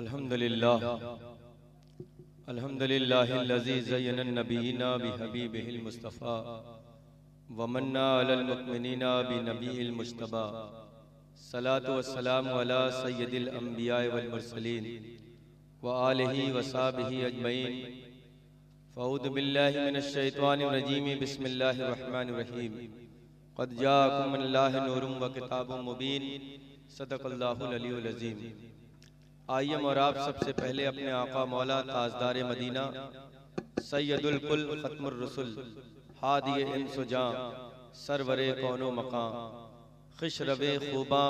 अल्हम्दुलिल्लाह अल्हम्दुलिल्लाहिल्लज़ी ज़य्यना नबीना बिहबीबिहिल मुस्तफ़ा व मन्ना अलल मुमिनीना बिनबीहिल मुज्तबा सलातु वस्सलामु अला सय्यदिल अंबिया वल मुरसलीन व आलिहि व सहाबिहि अजमईन फ़ऊज़ु बिल्लाहि मिनश शैतानिर रजीम बिस्मिल्लाहिर रहमानिर रहीम क़द जाअकुम मिनल्लाहि नूरुम व किताबुम मुबीन सदक़ल्लाहुल अलीयुल अज़ीम आइए और आप सबसे पहले अपने आका मौला ताजदार मदीना, सैयदुल कुल खत्मुर रसुल हादिय इंसुजा सरवरे कौनो मकाम खुशरबे खूबा,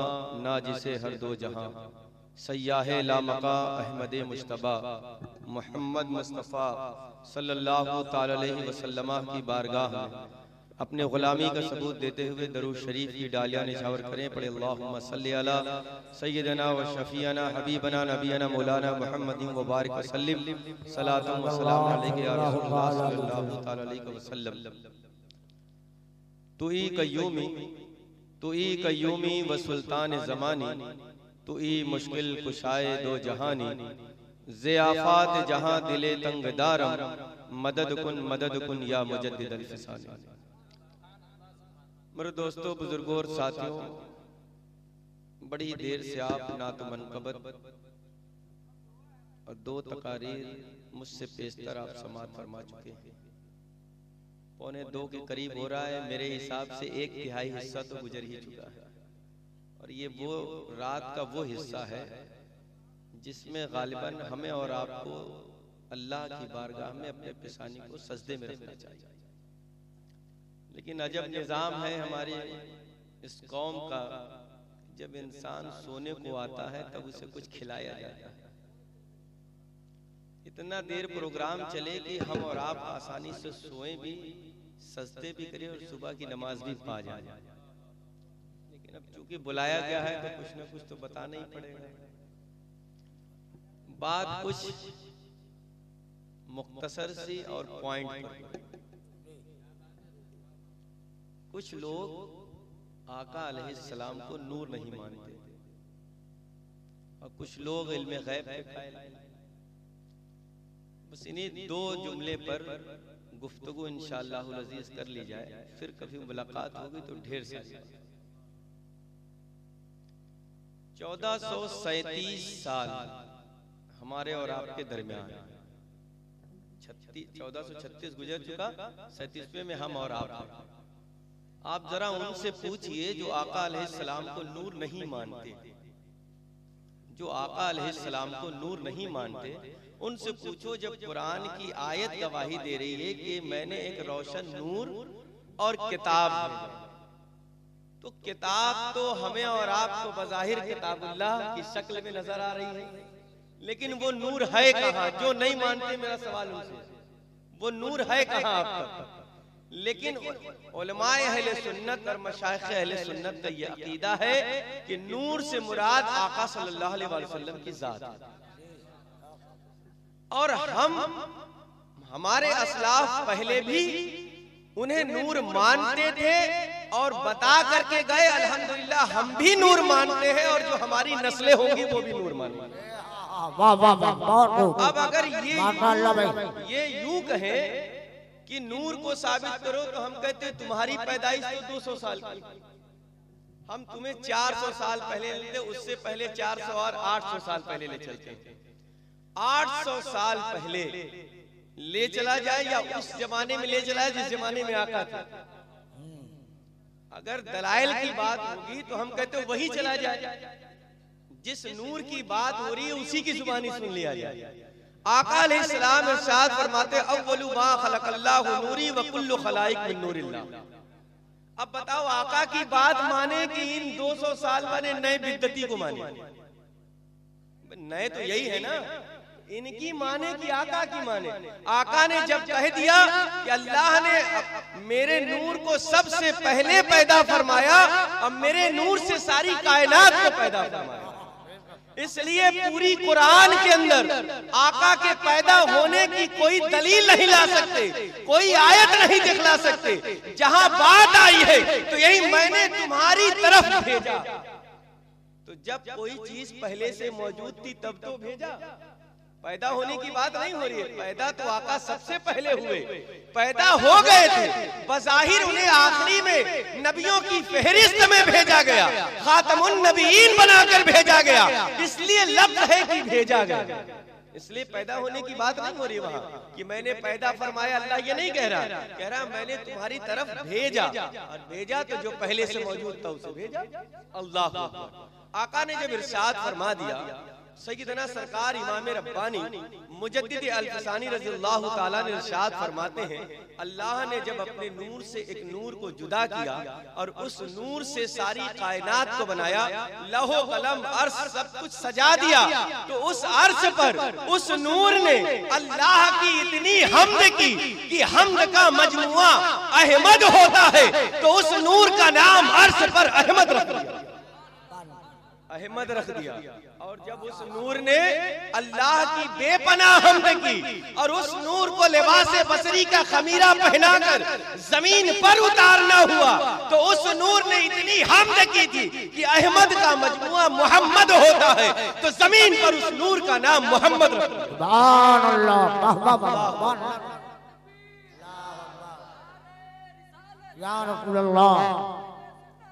नाजिसे हर दो जहाँ, सयाह लामका अहमद मुशतबा, मोहम्मद मुस्तफ़ा सल्लल्लाहु अलैहि वसल्लम की बारगाह में। अपने गुलामी का सबूत देते हुए दरूद शरीफ की डालियाँ निछावर करें पड़े अल्लाहुम्मा सल्ली अला सय्यदना व शफीना हबीबना, नबीना, मौलाना मुहम्मद मुबारक वसल्लम, सलातम व सलाम अलैहि या रसूलुल्लाह सल्लल्लाहु तआला अलैहि वसल्लम। तू ही कय्यूमी, तू ही कय्यूमी व सुल्तान जमानी, तू ही मुश्किल कुशाए दो जहानी। ज़ियाफात जहाँ दिले तंग दारम मदद कुन मदद कुन या अल मेरे दोस्तों, बुज़ुर्गों और साथियों, बड़ी देर से आप नात मनकबत और दो तकारीर मुझसे पेशतर आप समात फरमा चुके हैं। पौने दो के करीब हो रहा है, मेरे हिसाब से एक तिहाई हिस्सा तो गुजर ही चुका है। और ये वो रात का वो हिस्सा है जिसमें गालिबन हमें और आपको अल्लाह की बारगाह में अपने पेशानी को सजदे में रखना चाहिए। लेकिन अजब निज़ाम है हमारे, इस कौम का, जब इंसान सोने को आता है, तब उसे कुछ खिलाया जाता है। इतना देर प्रोग्राम चले कि हम और आप आसानी से सोए भी सस्ते भी करें और सुबह की नमाज़ भी पा जाए। लेकिन अब चूँकि बुलाया गया है तो कुछ ना कुछ तो बताना ही पड़ेगा। बात कुछ मुख्तसर सी और पॉइंट पर कुछ लोग आका सलाम को नूर नहीं मानते। और कुछ लोग इल्म गैब कायल बस इन्हीं दो जुमले पर गुफ्तगु इंशाअल्लाह अज़ीज़ कर ली जाए। फिर कभी मुलाकात होगी तो ढेर सारी चौदह सौ सैतीस साल हमारे और आपके दरमियान। छत्तीस चौदह सौ छत्तीस गुजर चुका। सैतीसवे में हम और आप आप जरा उनसे पूछिए जो आका सलाम को नूर नहीं मानते। जो आका सलाम को नूर नहीं मानते, उनसे पूछो जब कुरान की आयत गवाही दे रही है कि मैंने एक रोशन नूर और किताब तो किताब तो हमें और आपको बजाहिर किताबुल्लाह की शक्ल में नज़र आ रही है, लेकिन वो नूर है कहा? जो नहीं मानते मेरा सवाल उनसे। वो नूर है कहा आपका लेकिन अहले सुन्नत और अहले सुन्नत का ये अकीदा है कि नूर से मुराद आका सल्लल्लाहु अलैहि वसल्लम की जात और हम हमारे असलाफ पहले भी उन्हें नूर मानते थे और बता करके गए अल्हम्दुलिल्लाह हम भी नूर मानते हैं और जो हमारी नस्लें होंगी वो भी नूर मानेंगे वाह वाह वाह अब अगर ये ये यूँ कहें कि नूर को साबित करो तो हम कहते तुम्हारी पैदाइश तो 200 साल की हम तुम्हें 400 साल पहले लेते उससे पहले 400 और 800 साल पहले ले चलते 800 साल पहले ले चला जाए या उस जमाने में ले चला जाए जिस जमाने में आका था। अगर दलाइल की बात होगी तो हम कहते वही चला जाए। जिस नूर की बात हो रही है उसी की जुबानी सुन लिया जाए। आका सलाम इरशाद फरमाते अव्वलु मा खलकल्लाहु नूरी व कुल्लु खलाइक मिन नूरिल्लाह. अब बताओ आका की बात माने कि इन 200 साल वाले नए बिद्दती को माने। नए तो यही है ना। इनकी माने कि आका की माने। आका ने जब कह दिया कि अल्लाह ने मेरे नूर को सबसे पहले पैदा फरमाया अब मेरे नूर से सारी कायनात को पैदा फरमाया। इसलिए पूरी कुरान के अंदर आका के पैदा होने की कोई दलील नहीं ला सकते, कोई आयत नहीं दिखला सकते। जहाँ बात आई है तो यही मैंने तुम्हारी तरफ़ भेजा। तो जब कोई चीज़ पहले से मौजूद थी, तब तो भेजा। पैदा होने की बात नहीं हो रही है। पैदा तो आका सबसे पहले हुए। पैदा हो गए थे। बजाहिर उन्हें आखिरी में नबियों की फहरिस्त में भेजा गया। खातमुन नबीन बनाकर भेजा गया। इसलिए लफ्ज है कि भेजा गया। इसलिए पैदा होने की बात नहीं हो रही वहाँ कि मैंने पैदा फरमाया अल्लाह ये नहीं कह रहा। कह रहा। मैंने तुम्हारी तरफ़ भेजा। और भेजा तो जो पहले से मौजूद था उसे भेजा। अल्लाह आका ने जब इरशाद फरमा दिया सैयदना सरकार इमाम रब्बानी, मुजद्दिद अल्फसानी रज़ियल्लाहु ताला ने इरशाद फरमाते हैं, अल्लाह ने जब अपने नूर से एक नूर को जुदा किया और उस नूर से सारी कायनात को बनाया, लहो, कलम, अर्श, सब कुछ सजा दिया तो उस अर्श पर, उस नूर ने अल्लाह की इतनी हमद की कि हमद का मजमुआ अहमद होता है तो उस नूर का नाम अर्श पर अहमद रख दिया। अहमद रख दिया। और जब उस नूर ने अल्लाह की बेपनाह हमद की और उस नूर को लिबास बसरी का खमीरा पहनाकर ज़मीन पर उतारना हुआ। तो उस नूर ने इतनी हमद की थी कि अहमद का मजमुआ मोहम्मद होता है। तो ज़मीन पर उस नूर का नाम मोहम्मद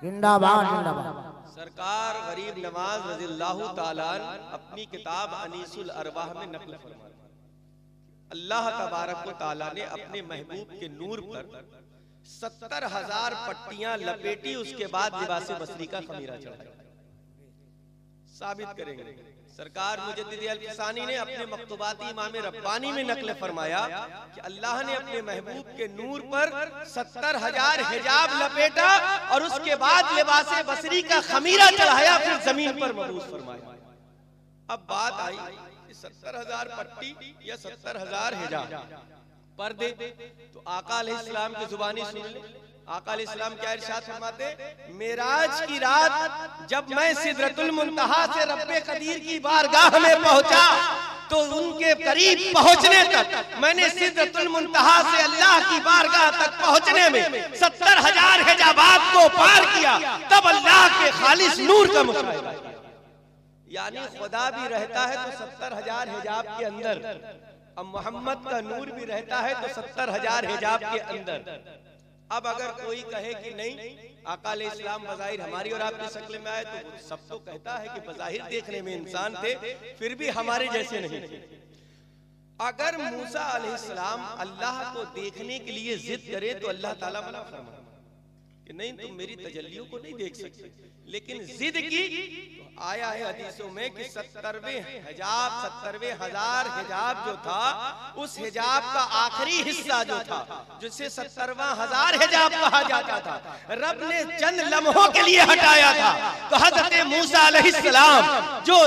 जिंदाबाद जिंदाबाद। सरकार गरीब नवाज़ रजील्लाहु ताला अपनी किताब अनीसुल अरवाह में नकल अल्लाह तबारक ताला ने अपने महबूब के नूर पर सत्तर हज़ार पट्टियाँ लपेटी, उसके बाद लिबास बसरी का खमीरा चढ़ाया। साबित करेंगे। सरकार मुजद्दिद अल-फसानी ने अपने मकतूबाती इमाम रब्बानी में नकल फरमाया कि अल्लाह ने अपने महबूब के नूर पर सत्तर हज़ार हिजाब लपेटा और उसके बाद लिबास बसरी का खमीरा चढ़ाया, फिर ज़मीन पर मबूस फरमाया। अब बात आई सत्तर हज़ार पट्टी या सत्तर हज़ार हिजाब। पर्दे तो आका अलैहिस्सलाम की जुबानी सुन ले। आका अलैहिस्सलाम क्या इरशाद फरमाते मेराज की रात जब मैं सिदरतुल मुंतहा से रब्बे कदीर की बारगाह में पहुँचा तो उनके करीब पहुँचने तक मैंने सिदरतुल मुंतहा से अल्लाह की बारगाह तक पहुँचने में सत्तर हज़ार हिजाबात को पार किया तब अल्लाह के खालिश नूर का मुशाहिदा यानी खुदा भी रहता है तो सत्तर हज़ार हिजाब के अंदर। अब मोहम्मद का नूर भी रहता है तो सत्तर हज़ार हिजाब के अंदर। अब अगर कोई कहे कि नहीं, अकाल इस्लाम बजाहिर हमारी और आपकी शक्ल में आए तो सब तो कहता है कि बजाहिर देखने में इंसान थे, फिर भी हमारे जैसे नहीं थे। अगर मूसा अलैहिस्सलाम अल्लाह को देखने के लिए जिद करे तो अल्लाह ताला मना फरमा कि नहीं, तुम मेरी तजल्लियों को नहीं देख सकते। लेकिन जिद की आया है हदीसों में कि सत्तरवे हिजाब, सत्तरवे हज़ार हिजाब जो था, उस हिजाब का आखिरी हिस्सा जो था जिसे सत्तरवा हज़ार हिजाब कहा जाता था। रब ने चंद लम्हों के लिए हटाया था। तो हज़रत मूसा जो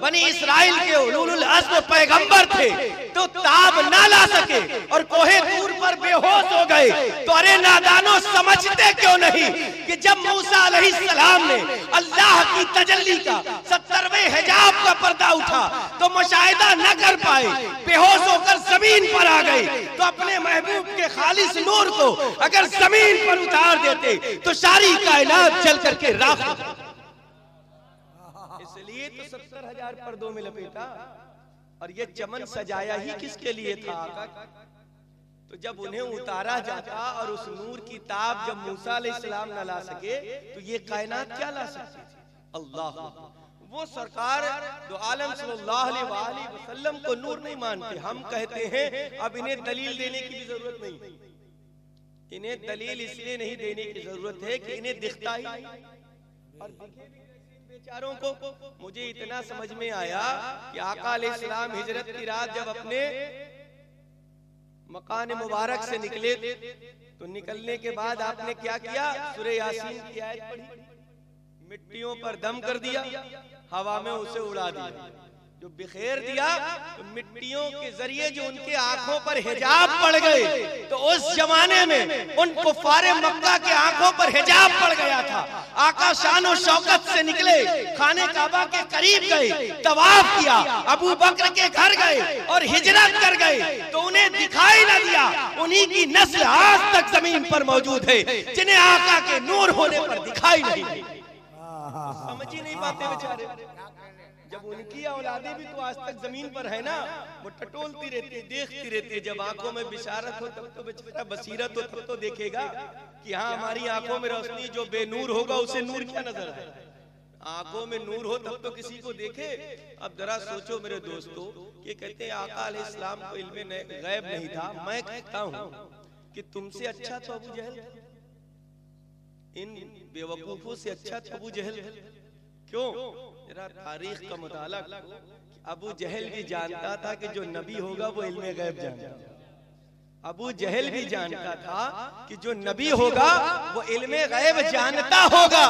बनी इसराइल के उलुल पैगंबर थे तो ताब ना ला सके और कोहे दूर पर बेहोश हो गए। तो अरे नादानो, समझते क्यों नहीं कि जब मूसा अलैहिस्सलाम ने अल्लाह की तजल्ली का सत्तरवे हिजाब का पर्दा उठा। तो मुशाहिदा न कर पाए। बेहोश होकर ज़मीन पर आ गए। तो अपने महबूब के खालिस नूर को अगर ज़मीन पर उतार देते तो सारी कायनात जल करके राख इसलिए तो सत्तर हज़ार पर्दों में लपेटा। और ये चमन सजाया ही किसके लिए था? तो जब उन्हें उतारा जाता और उस नूर की ताब जब मूसा अलैहिस्सलाम न ला सके तो ये कायनात क्या ला सकती? अल्लाह वो सरकार जो आलम सल्लल्लाहु वसल्लम को नूर नहीं मानते। हम कहते हैं, अब इन्हें दलील देने की भी ज़रूरत नहीं। इन्हें दलील इसलिए नहीं देने की ज़रूरत है कि इन्हें दिखता ही बेचारों को, मुझे इतना समझ में आया कि आका अलैहिस्सलाम हिजरत की रात जब अपने मकान मुबारक से निकले तो निकलने के बाद आपने क्या किया? सूर्य यासीन की आयत पढ़ी। मिट्टियों पर दम कर दिया, हवा में उसे उड़ा दिया। जो बिखेर दिया तो मिट्टियों के ज़रिए जो उनके आँखों पर हिजाब पड़ गए तो उस जमाने में उन कुफारे मक्का के आँखों पर हिजाब पड़ गया था। आका शान और शौकत से निकले, खाने काबा के करीब गए, तवाफ किया, अबू बकर के घर गए और हिजरत कर गए तो उन्हें दिखाई न दिया, उन्हीं की नस्ल आज तक ज़मीन पर मौजूद है, जिन्हें आका के नूर होने पर दिखाई नहीं दी। समझ ही नहीं पाते बेचारे। जब उनकी औलादे भी तो आज तक ज़मीन पर है ना, वो टटोलती रहती है, देखती रहती है। जब आँखों में बिशारत हो, तब तो बेचारा बसीरत हो, तब तो देखेगा कि हाँ हमारी आँखों में रोशनी, जो बेनूर होगा, उसे नूर क्या नज़र है? आँखों में नूर हो, तब तो किसी को देखे। अब जरा सोचो मेरे दोस्तों, ये कहते हैं, आका इस्लाम को इल्म गैब नहीं था। मैं कहता हूँ कि तुमसे अच्छा तो अबू जहल इन बेवकूफों से अच्छा अबू जहल? क्यों? तारीख का मुताला अबू जहल भी जानता था कि जो नबी होगा वो इल्म गैब जानता अबू जहल भी जानता था कि जो नबी होगा वो इल्म गैब जानता होगा।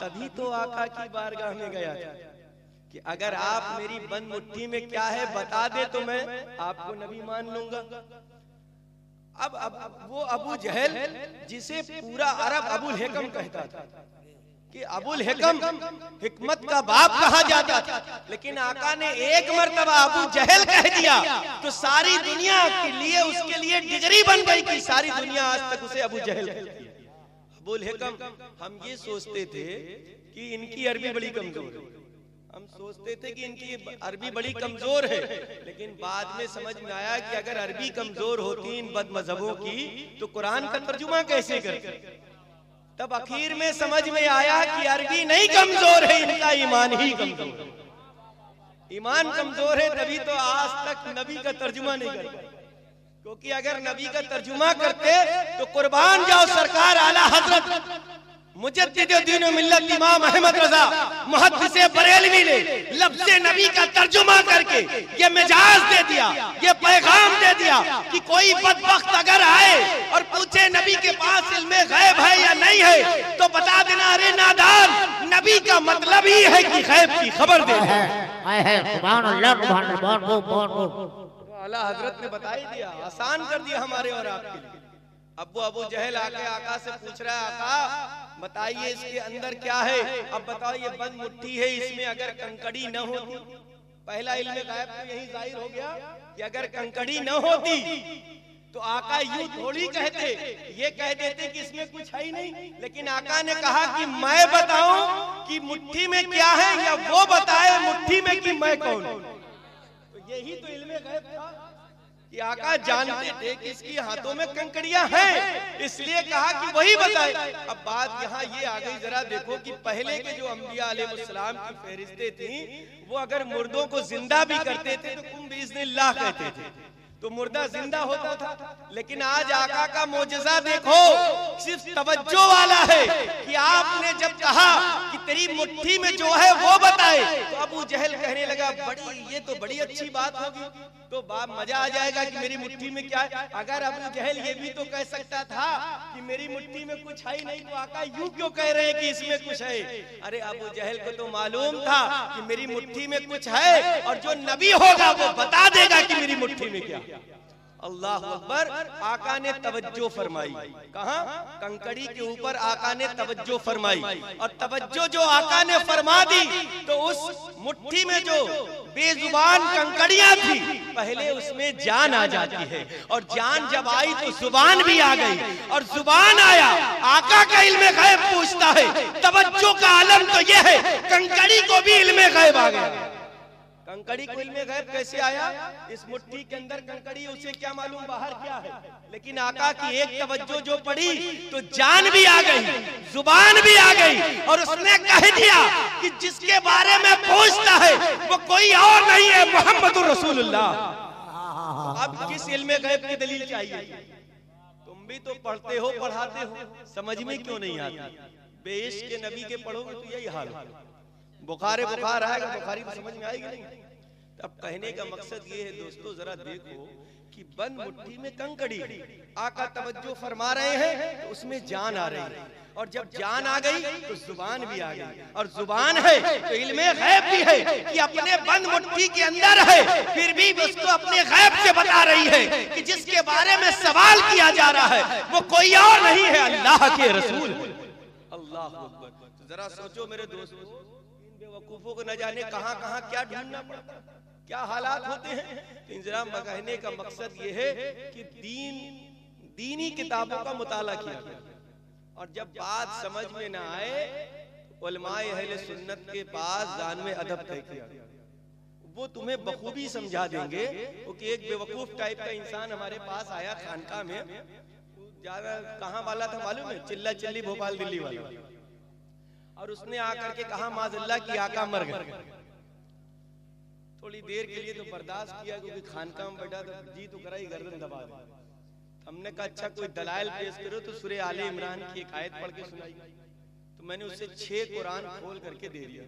तभी तो आका की बारगाह में गया था कि अगर आप मेरी बंद मुट्ठी में क्या है बता दे तो मैं आपको नबी मान लूँगा। अब अब वो अबू जहल जिसे पूरा अरब अबुल हेकम कहता था कि अबुल हेकम हिकमत का बाप कहा जाता था। लेकिन आका ने एक मर्तबा अबू जहल कह दिया तो सारी दुनिया के लिए उसके लिए डिग्री बन गई कि सारी दुनिया आज तक उसे अबू जहल अबुल हेकम, हम ये सोचते थे कि इनकी अरबी बड़ी कमज़ोर है। हम सोचते थे कि इनकी अरबी बड़ी कमज़ोर है। लेकिन बाद में समझ में आया कि अगर अरबी कमज़ोर होती इन बद मजहबों की तो कुरान का तर्जुमा कैसे करते तब आखिर में समझ में आया कि अरबी नहीं कमज़ोर है इनका ईमान ही कमज़ोर है। ईमान कमज़ोर है तभी तो आज तक नबी का तर्जुमा नहीं कर। क्योंकि अगर नबी का तर्जुमा करते तो कुर्बान जाओ सरकार आला हज़रत। मुजद्दिद मिल्लत इमाम अहमद रजा मुहद्दिस बरेलवी ने लफ्ज नबी का तर्जुमा करके ये मिजाज दे दिया ये पैगाम दे दिया कि कोई बदबख्त अगर आए और पूछे नबी के पास इल्म गैब है या नहीं है तो बता देना अरे नादान नबी का मतलब ही है कि गैब की खबर दे है है है अल्लाह हज़रत ने बता ही दिया आसान कर दिया हमारे और आपके लिए। अबू अबू जहल आके आका से पूछ रहा है आका बताइए इसके अंदर क्या है? अब बताओ ये बंद मुट्ठी है इसमें अगर कंकड़ी न होती। पहला इल्म गायब तो यही ज़ाहिर हो गया कि अगर कंकड़ी न होती तो आका यूँ थोड़ी कहते ये कह देते कि इसमें कुछ है ही नहीं लेकिन आका ने कहा कि मैं बताऊँ कि मुट्ठी में क्या है या वो बताए मुट्ठी में कि मैं कौन? हूँ तो यही तो इल्म गैब था। कि आका जानते थे कि इसकी हाथों में कंकड़ियाँ हैं। इसलिए कहा कि वही बताए। अब बात यहाँ ये आ गई, जरा देखो कि पहले के जो अम्बिया अलैहिस्सलाम की फहरिस्तें थी, वो अगर मुर्दों को ज़िंदा भी करते थे तो कुम बिस्मिल्लाह कहते थे। तो मुर्दा ज़िंदा होता था, लेकिन आज आका का मोजजा देखो, सिर्फ़ तवज्जो वाला है कि आपने जब कहा कि तेरी मुट्ठी में जो है वो बताए तो अबू जहल कहने लगा, बड़ी, ये तो बड़ी अच्छी बात होगी। तो बाप, मज़ा आ जाएगा कि मेरी मुट्ठी में क्या है? अगर अबू जहल ये भी तो कह सकता था कि मेरी मुट्ठी में कुछ है ही नहीं तो आका यूँ क्यों कह रहे हैं कि इसमें कुछ है? अरे, अबू जहल को तो मालूम था कि मेरी मुट्ठी में कुछ है और जो नबी होगा वो बता देगा कि मेरी मुट्ठी में क्या। अल्लाह अकबर, आका ने तवज्जो फरमाई। कहा? कंकड़ी के ऊपर आका ने तवज्जो फरमाई। और तवज्जो जो आका ने फरमा दी तो उस मुट्ठी में जो बेजुबान कंकड़ियाँ थी, पहले उसमें जान आ जाती है। और जान जब आई तो ज़ुबान भी आ गई। और ज़ुबान आया, आका का इल्म गैब पूछता है, तवज्जो का आलम तो यह है, कंकड़ी को भी इल्म गैब आ गया। कंकड़ी को इल्म गैब कैसे आया? इस मुट्ठी के अंदर कंकड़ी, उसे क्या मालूम बाहर क्या है? लेकिन आका की एक तवज्जो जो पड़ी तो जान भी आ गई, ज़ुबान भी आ गई, और उसने कह दिया कि जिसके बारे में पूछता है, वो कोई और नहीं है मोहम्मद रसूलुल्लाह। अब किस इल्म गैब की दलील चाहिए? तुम भी तो पढ़ते हो, पढ़ाते हो, समझ में क्यों नहीं आती? बेश के नबी के पढ़ोगे तो यही हाल है बुखारे बुखार आएगा बुखारी समझ में आएगी नहीं? अब कहने का मकसद ये है दोस्तों जरा देखो कि बंद मुट्ठी में कंकड़ी आका तवज्जो फरमा रहे हैं तो उसमें जान आ रही है। और जब जान आ गई तो ज़ुबान भी आ गई। और ज़ुबान है तो इल्म गैब भी है कि अपने बंद मुट्ठी के अंदर है फिर भी उसको अपने गैब से बता रही है कि जिसके बारे में सवाल किया जा रहा है वो कोई और नहीं है अल्लाह के रसूल। अल्लाह जरा सोचो मेरे दोस्तों बेवकूफों को न जाने कहाँ कहाँ क्या ढूंढना पड़ता है, क्या हालात होते हैं? तो इंजरा कहने का मकसद ये है कि दीन दीनी किताबों का मुताला किया गया। और जब बात समझ में ना आए तो अहले सुन्नत के पास जान में अदब तय किया वो तुम्हें बखूबी समझा देंगे वो कि एक बेवकूफ़ टाइप का इंसान हमारे पास आया खानका में। ज़्यादा कहाँ वाला था मालूम है? चिल्ला चिल्ली भोपाल दिल्ली वाला। और उसने आकर के कहा, माजल्ला की आका मर गए थोड़ी देर के लिए तो बर्दाश्त किया, क्योंकि खानका में बैठा तो जी तो करा ही गर्दन दबा दे। हमने कहा अच्छा कोई दलाल पेश करो तो सुरे आले इमरान की एक आयत पढ़ के सुनाई। तो मैंने उससे छह कुरान खोल करके दे दिया।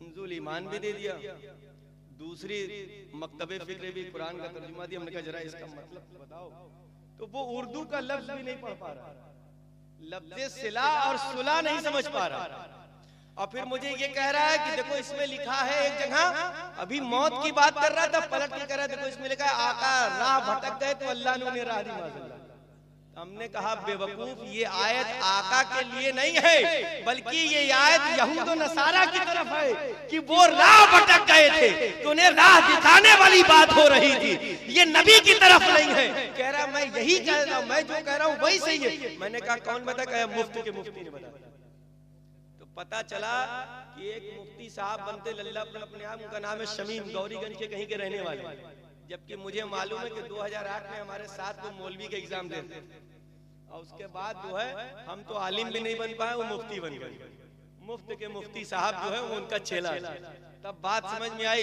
कंजुल ईमान भी दे दिया। दूसरी मकतबे फ़िक्र भी कुरान का तर्जुमा दिया। हमने कहा, जरा इसका मतलब बताओ। तो वो उर्दू का लफ्ज भी नहीं पढ़ पा रहा। लफ्ज सिला और सुला नहीं समझ पा रहा और फिर मुझे ये कह रहा है कि देखो इसमें लिखा है एक जगह, अभी मौत की बात कर रहा था, पलट के कह रहा है, देखो इसमें लिखा है, आका राह भटक गए तो अल्लाह ने उन्हें राह दी। हमने कहा बेवकूफ़ ये आयत आका के लिए नहीं है बल्कि ये आयत यहूद नसारा की तरफ़ है कि वो राह भटक गए थे तो उन्हें राह दिखाने वाली बात हो रही थी। ये नबी की तरफ़ नहीं है। कह रहा मैं यही कह रहा हूँ मैं जो कह रहा हूँ वही सही है। मैंने कहा कौन बता? कहा मुफ़्त के मुफ्ती ने बता तो पता चला कि एक मुफ्ती साहब बनते लल्लापुर अपने आप उनका नाम है शमीम गौरीगंज के कहीं के रहने वाले। जबकि मुझे मालूम है कि 2008 में हमारे साथ वो मौलवी के एग्ज़ाम देते थे। और उसके बाद जो है, हम तो आलिम भी नहीं बन पाए, वो मुफ्ती बन गए। मुफ़्त के मुफ्ती साहब जो है, वो उनका चेला तब बात समझ में आई।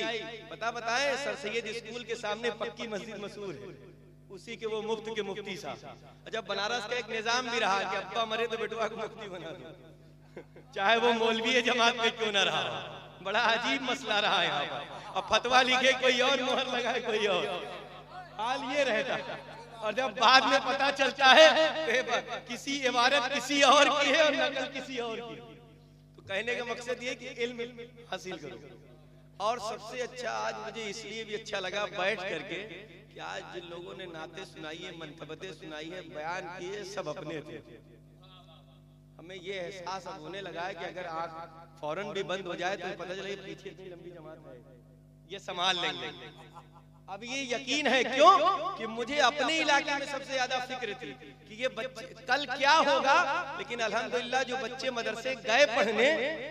बता बताए, सर सैयद स्कूल के सामने पक्की मस्जिद मशहूर है। उसी के वो मुफ़्त के मुफ्ती साहब। जब बनारस का एक निज़ाम भी रहा कि अब्बा मरे तो बेटुआ को मुफ्ती बना दो। चाहे वो मौलवी जमात में क्यों ना रहा। बड़ा अजीब मसला रहा है यहाँ पर। अब फतवा लिखे कोई और, मोहर लगाए कोई और। हाल ये रहता। और जब बाद में पता चलता है किसी इमारत किसी और की है और नकल किसी और की तो कहने का मकसद ये कि इल्म हासिल करो। और सबसे अच्छा आज मुझे इसलिए भी अच्छा लगा बैठ करके कि आज जिन लोगों ने नाते सुनाई है मनकबतें सुनाई है, बयान किए सब अपने थे। हमें ये एहसास अब होने लगा है कि अगर आग फ़ौरन भी बंद हो जाए तो पता चले पीछे लंबी जमात है। ये संभाल लेंगे। अब ये यकीन है क्यों कि मुझे अपने इलाके में सबसे ज़्यादा फ़िक्र थी कि ये बच्चे कल क्या होगा? लेकिन अल्हम्दुलिल्लाह जो बच्चे मदरसे गए पढ़ने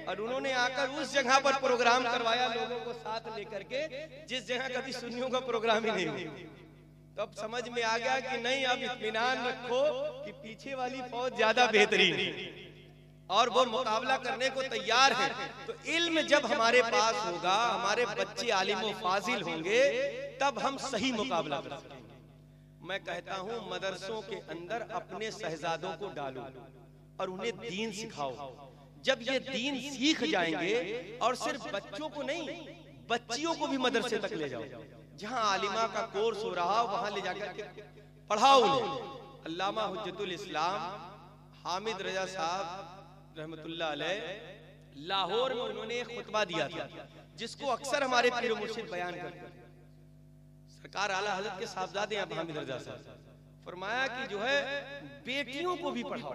और उन्होंने आकर उस जगह पर प्रोग्राम करवाया लोगों को साथ लेकर के जिस जगह कभी सुन्नियों का प्रोग्राम ही नहीं हुआ तब तो समझ में आ गया कि नहीं अब इत्मीनान रखो कि पीछे वाली फौज ज़्यादा बेहतरीन है और वो मुकाबला करने को तैयार है। तो इल्म जब हमारे पास होगा हमारे बच्चे आलिम फाजिल होंगे तब हम सही मुकाबला कर सकेंगे मैं कहता हूँ मदरसों के अंदर अपने शहजादों को डालो और उन्हें दीन सिखाओ। जब ये दीन सीख जाएँगे और सिर्फ़ बच्चों को नहीं बच्चियों को भी मदरसे तक ले जाओ। जहाँ आलिमा का कोर्स हो रहा हो वहाँ ले जाकर के पढ़ाओ उन्हें। अल्लामा हुज्जतुल इस्लाम हामिद रजा साहब रहमतुल्लाह अलैह लाहौर में उन्होंने एक खुतबा दिया था जिसको अक्सर हमारे पीर मुर्शिद बयान करते सरकार आला हज़रत के साहबजादे हैं हामिद रजा साहब फरमाया कि जो है, बेटियों को भी पढ़ाओ,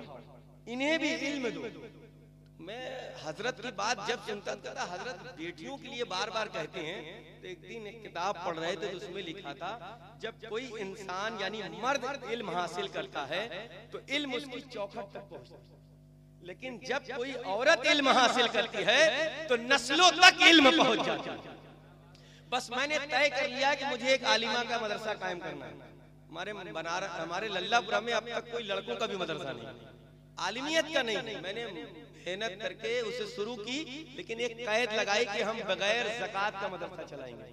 इन्हें भी इल्म दो। मैं हज़रत की बात जब सुनता था हज़रत बेटियों के लिए बार बार कहते हैं तो एक दिन एक किताब पढ़ रहे थे तो उसमें लिखा था, जब कोई इंसान यानी मर्द इल्म हासिल करता है तो इल्म उसकी चौखट तक पहुँचता है। लेकिन जब कोई औरत इल्म हासिल करती है तो नस्लों तक इल्म पहुँच जाता है। बस मैंने तय कर लिया कि मुझे एक आलिमा का मदरसा कायम करना है। हमारे बनारस हमारे लल्लापुरा में अब तक कोई लड़कों का भी मदरसा नहीं आलिमियत का नहीं, मैंने मेहनत करके उसे शुरू की, लेकिन एक कैद लगाई कि हम बगैर जक़ात का मदरसा चलाएँगे।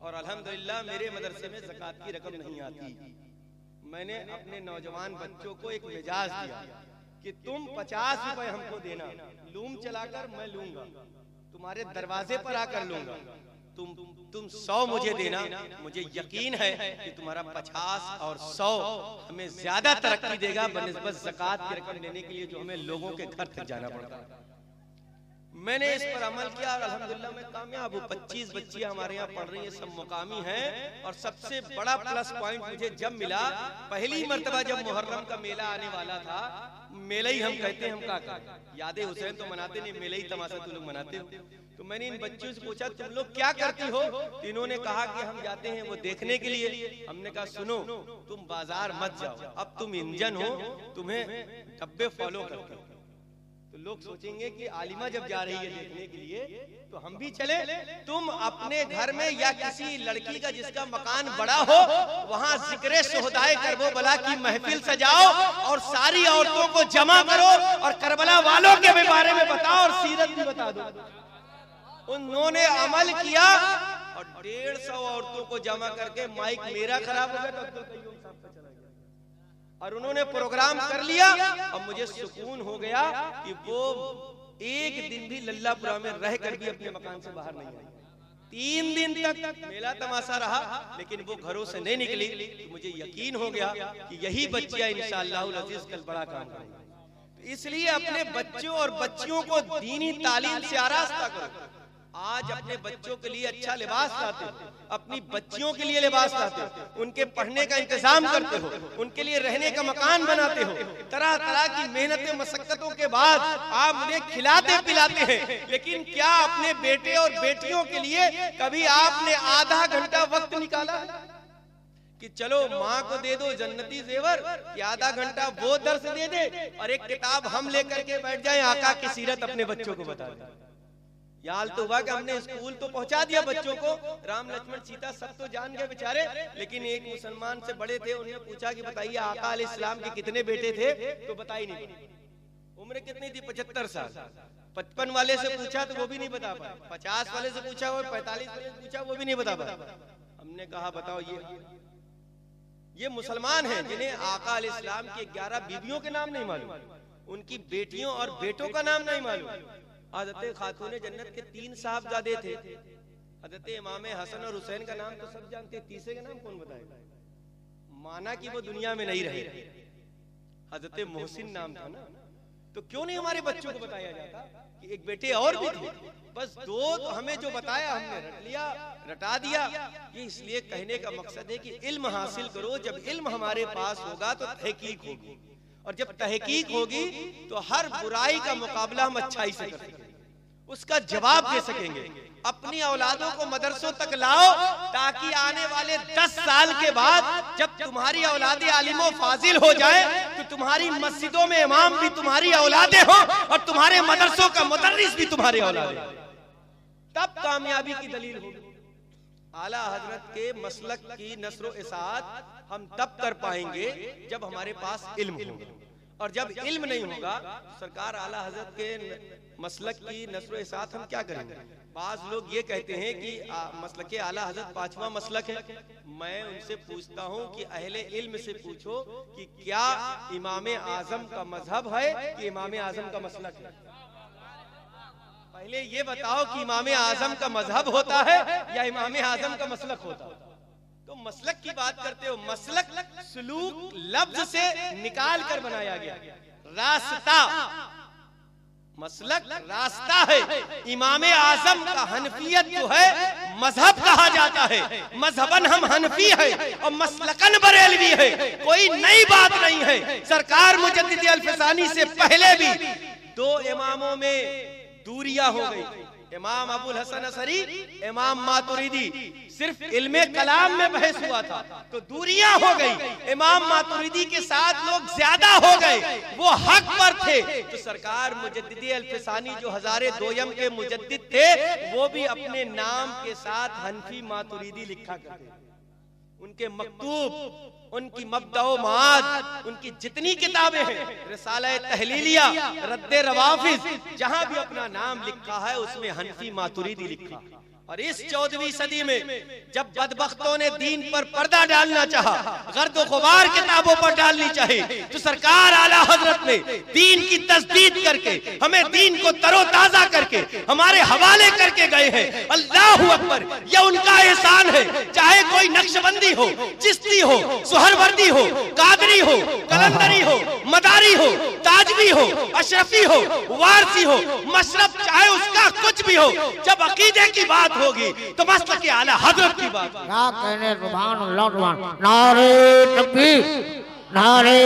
और अल्हम्दुलिल्लाह मेरे मदरसे में जक़ात की रकम नहीं आती। मैंने अपने नौजवान बच्चों को एक मिजाज दिया कि तुम पचास रुपए हमको देना, लूम चलाकर मैं लूँगा, तुम्हारे दरवाजे पर आकर लूँगा। तुम तुम सौ मुझे देना, मुझे यकीन है कि तुम्हारा पचास और सौ हमें ज़्यादा तरक्की देगा, बनस्बत जक़ात की रकम देने के लिए जो हमें लोगों के घर तक जाना पड़ता है। मैंने इस पर अमल किया और अल्हम्दुलिल्लाह मैं कामयाब हूँ। पच्चीस बच्चियाँ हमारे यहाँ पढ़ रही हैं, सब मुकामी हैं और सबसे बड़ा प्लस पॉइंट मुझे जब मिला, पहली मरतबा जब मुहर्रम का मेला आने वाला था, मेला ही हम कहते हैं, हम का यादे हुसैन तो मनाते नहीं, मेला ही तमाशा तुम लोग मनाते हो तो मैंने इन बच्चों से पूछा, तुम लोग क्या करती हो? तो इन्होंने कहा कि हम जाते हैं वो देखने के लिए। हमने कहा, सुनो, तुम बाज़ार मत जाओ। अब तुम इंजन हो, तुम्हें डब्बे फॉलो करते हो तो लोग सोचेंगे कि आलिमा जब जा रही है देखने के लिए तो हम भी चले। तुम अपने घर में या किसी लड़की का जिसका मकान बड़ा हो, वहाँ ज़िक्र शोहदाय करबो बला की महफिल सजाओ और सारी औरतों को जमा करो और करबला वालों के बारे में बताओ और सीरत भी बता दो। उन्होंने अमल किया और डेढ़ सौ औरतों को जमा करके माइक मेरा खराब हो गया तो अब्दुल कयूम साहब का चला गया। और उन्होंने प्रोग्राम कर लिया और मुझे सुकून हो गया कि वो एक दिन भी लल्लापुरा में रह कर भी अपने मकान से बाहर नहीं आई। तीन दिन तक मेला तमाशा रहा, लेकिन वो घरों से नहीं निकली। तो मुझे यकीन हो गया कि यही बच्चियाँ इंशाअल्लाह अज़ीज़ कल बड़ा काम करेंगी। तो इसलिए अपने बच्चों और बच्चियों को दीनी तालीम से आरास्ता करो। आज अपने बच्चों के लिए अच्छा लिबास लाते हो। अपनी बच्चियों के लिए लिबास लाते हो। उनके पढ़ने का इंतज़ाम करते हो। उनके लिए रहने का मकान बनाते हो। तरह तरह की मेहनत मशक्कतों के बाद आप उन्हें खिलाते पिलाते हैं। लेकिन क्या अपने बेटे और बेटियों के लिए कभी आपने आधा घंटा वक्त निकाला? कि चलो माँ को दे दो जन्नती जेवर कि आधा घंटा वो दर्श दे दे और एक किताब हम लेकर के बैठ जाए आका की सीरत अपने बच्चों को बता दें याल तो हुआ कि हमने स्कूल तो पहुँचा दिया बच्चों को। राम लक्ष्मण सीता सब तो जान गए बेचारे। लेकिन एक मुसलमान से बड़े थे उन्होंने पूछा कि बताइए, आका इस्लाम के कितने बेटे थे? तो बताई नहीं। उम्र कितनी थी? पचहत्तर साल। पचपन वाले से पूछा तो वो भी नहीं बता पाया पचास वाले से पूछा और पैतालीस वाले से पूछा, वो भी नहीं बता पाया हमने कहा, बताओ, ये ये मुसलमान हैं जिन्हें आका अल इस्लाम की ग्यारह बीवियों के नाम नहीं मालूम। उनकी बेटियों और बेटों का नाम नहीं मालूम। हज़रत खातून जन्नत के तीन साहबजादे थे। हज़रत इमाम हसन और हुसैन का नाम तो सब जानते तीसरे का नाम कौन बताएगा माना कि वो दुनिया में नहीं रहे। हज़रत मोहसिन नाम था ना? तो क्यों नहीं हमारे बच्चों को बताया जाता कि एक बेटे और भी थे? बस दो तो हमें जो बताया हमने रट लिया रटा दिया। ये इसलिए कहने का मकसद है कि इल्म हासिल करो। जब इल्म हमारे पास होगा तो तहकीक होगी। और जब तहकीक होगी तो हर बुराई का मुकाबला हम अच्छाई से कर सकेंगे उसका जवाब दे सकेंगे। अपनी औलादों को मदरसों तक लाओ ताकि आने वाले दस साल के बाद जब तुम्हारी औलादे आलिमो फाजिल हो जाए तो तुम्हारी मस्जिदों में इमाम भी तुम्हारी औलादे हो और तुम्हारे मदरसों का मुदर्रिस भी तुम्हारे औलादे तब कामयाबी की दलील हो आला हज़रत के मसलक की नसरो इसात हम तब कर पाएँगे जब हमारे पास इल्म होगा और जब इल्म नहीं होगा सरकार आला हज़रत के मसलक की नसर साथ हम क्या करेंगे? बाज लोग ये कहते हैं कि मसलक आला हज़रत पांचवा मसलक है। मैं उनसे पूछता हूँ कि अहले इल्म से पूछो कि क्या इमाम आज़म का मज़हब है कि इमाम आज़म का मसलक है? पहले ये बताओ कि इमाम आज़म का मज़हब होता है या इमाम आज़म का मसलक होता है? तो मसलक की बात करते हो मसलक सलूक लफ्ज से निकाल कर बनाया गया। रास्ता। मसलक रास्ता है। इमाम आज़म का हनफियत जो है मज़हब कहा जाता है। मजहबन हम हनफी है और मसलकन बरेलवी है। कोई नई बात नहीं है। सरकार मुजद्दिद अल्फसानी से पहले भी दो इमामों में दूरियाँ हो गई। इमाम अबुल हसन असरी, इमाम मातुरीदी, सिर्फ़ इल्म कलाम में बहस हुआ था। तो दूरियाँ हो गई। इमाम मातुरीदी के साथ लोग ज़्यादा हो गए। वो हक पर थे। तो सरकार मुजद्दिदी अल्फसानी, जो हजारे दोयम के मुजद्दिद थे, वो भी अपने नाम के साथ हनफी मातुरीदी लिखा करते उनके मकतूब उनकी मबदाओ माद, उनकी जितनी किताबें हैं रसाला तहलीलिया, रद्द रवाफिज, जहाँ भी अपना नाम लिखा है, उसमें हनफी मातुरीदी लिखा। और इस चौदहवीं सदी में जब बदबख्तों ने दीन पर पर्दा डालना चाहा गर्द गुबार किताबों पर डालनी चाहिए तो सरकार आला हज़रत ने दीन की तस्दीद करके हमें दीन को तरोताजा करके हमारे हवाले करके गए हैं। अल्लाह अकबर यह उनका एहसान है चाहे कोई नक्शबंदी हो चिश्ती हो सुहरवर्दी हो कादरी हो कलंदरी हो मदारी हो ताजवी हो अशरफी हो वारसी हो मशरफ चाहे उसका कुछ भी हो जब अकीदे की बात होगी तो मस्त के आला हज़रत की बात। क्या कहने सुभान अल्लाह सुभान नारे तकबीर नारे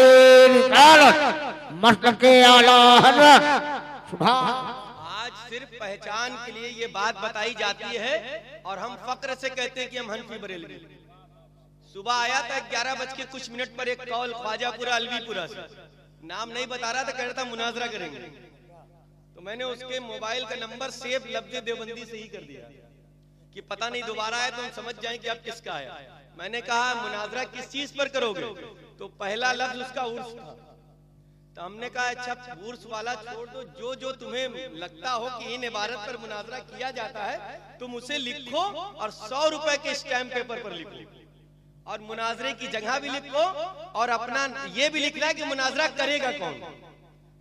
रिसालत के आला हज़रत। सुभान। आज सिर्फ़ पहचान के लिए ये बात बताई जाती है और हम फक्र से कहते हैं कि हम हनफी बरेलवी। सुबह आया था ग्यारह बज के कुछ मिनट पर एक कॉल ख्वाजापुरा अलवीपुरा से। नाम नहीं बता रहा था कह रहा था मुनाजरा करेंगे। तो मैंने उसके मोबाइल का नंबर सेव लफ्ज देवबंदी से ही कर दिया। कि पता नहीं दोबारा आए तो हम समझ जाए कि अब किसका है मैंने कहा, मुनाजरा किस चीज़ पर करोगे? तो पहला लफ्ज उसका उर्स था। तो हमने कहा अच्छा उर्स वाला छोड़ दो, जो जो तुम्हें लगता हो कि इन इबारत पर मुनाजरा किया जाता है, तुम उसे लिखो और सौ रुपए के स्टैम्प पेपर पर लिखो। और मुनाजरे की जगह भी लिखो और अपना ये भी लिखना है कि मुनाजरा करेगा कौन?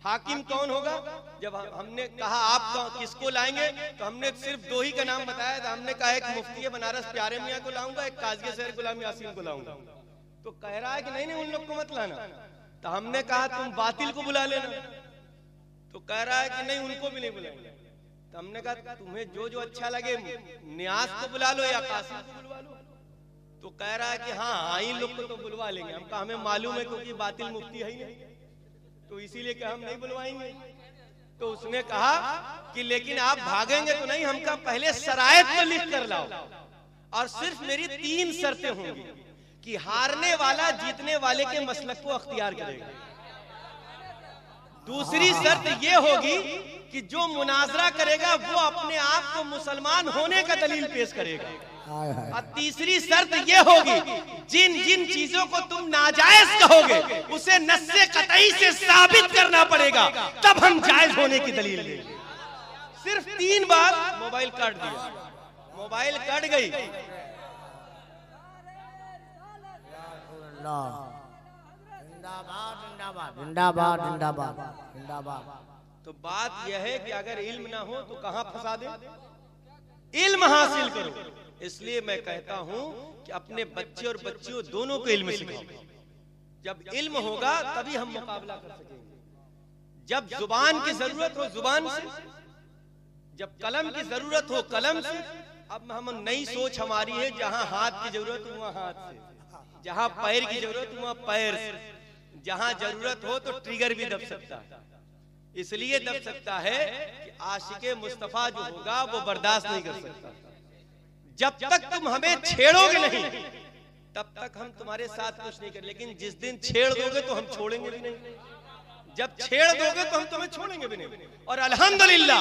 हाकिम कौन होगा? जब हम- हमने कहा आप कौ- किसको लाएँगे? तो हमने सिर्फ़ दो ही का नाम बताया था। हमने कहा एक मुफ्ती बनारस प्यारे मियाँ को लाऊँगा एक काजी शहर गुलाम यासीन को लाऊँगा। तो कह रहा है कि नहीं नहीं उन लोग को मत लाना। तो हमने कहा तुम बातिल को बुला लेना। तो कह रहा है कि नहीं उनको भी नहीं बुलाएँगे। तो हमने कहा तुम्हें जो जो अच्छा लगे न्यास को बुला लो या कासिम को बुलवा लो। तो कह रहा है कि हाँ हाँ इन लोग को तो बुलवा लेंगे। हम कहा हमें मालूम है क्योंकि बातिल मुफ्ती है ही नहीं। तो इसीलिए कि हम नहीं बुलवाएँगे। तो उसने कहा कि लेकिन आप भागेंगे तो नहीं हमका पहले शरायत तो लिख कर लाओ। और सिर्फ़ मेरी तीन शर्तें होंगी कि हारने वाला जीतने वाले के मसलक को अख्तियार करेगा। दूसरी शर्त ये होगी कि जो मुनाजरा करेगा वो अपने आप को मुसलमान होने का दलील पेश करेगा। और तीसरी शर्त ये होगी जिन जिन चीज़ों को तुम नाजायज कहोगे उसे नस्से कतई से साबित करना पड़ेगा तब हम जायज़ होने की दलील देंगे सिर्फ़ तीन बार मोबाइल काट दिया। मोबाइल कट गई। जिंदाबाद जिंदाबाद जिंदाबाद जिंदाबाद जिंदाबाद। तो बात यह है कि अगर इल्म ना हो तो कहाँ फंसा दे? इल्म हासिल करो। इसलिए मैं कहता हूँ कि अपने बच्चे और बच्चियों दोनों को इल्म सिखाओ। जब इल्म होगा तभी हम मुकाबला कर सकेंगे। जब ज़ुबान की ज़रूरत हो ज़ुबान से जब कलम की ज़रूरत हो कलम से अब हम नई सोच हमारी है जहाँ हाथ की ज़रूरत हो वहाँ हाथ से। जहाँ पैर की ज़रूरत हो वहाँ पैर से। जहाँ ज़रूरत हो तो ट्रिगर भी दब सकता। है इसलिए दब सकता है कि आशिक मुस्तफ़ा जो होगा वो बर्दाश्त नहीं कर सकता जब तक तुम हमें छेड़ोगे नहीं तब तक हम तुम्हारे साथ कुछ नहीं कर लेकिन जिस दिन छेड़ दोगे तो हम छोड़ेंगे भी नहीं। जब छेड़ दोगे तो हम तुम्हें छोड़ेंगे भी नहीं। और अल्हम्दुलिल्लाह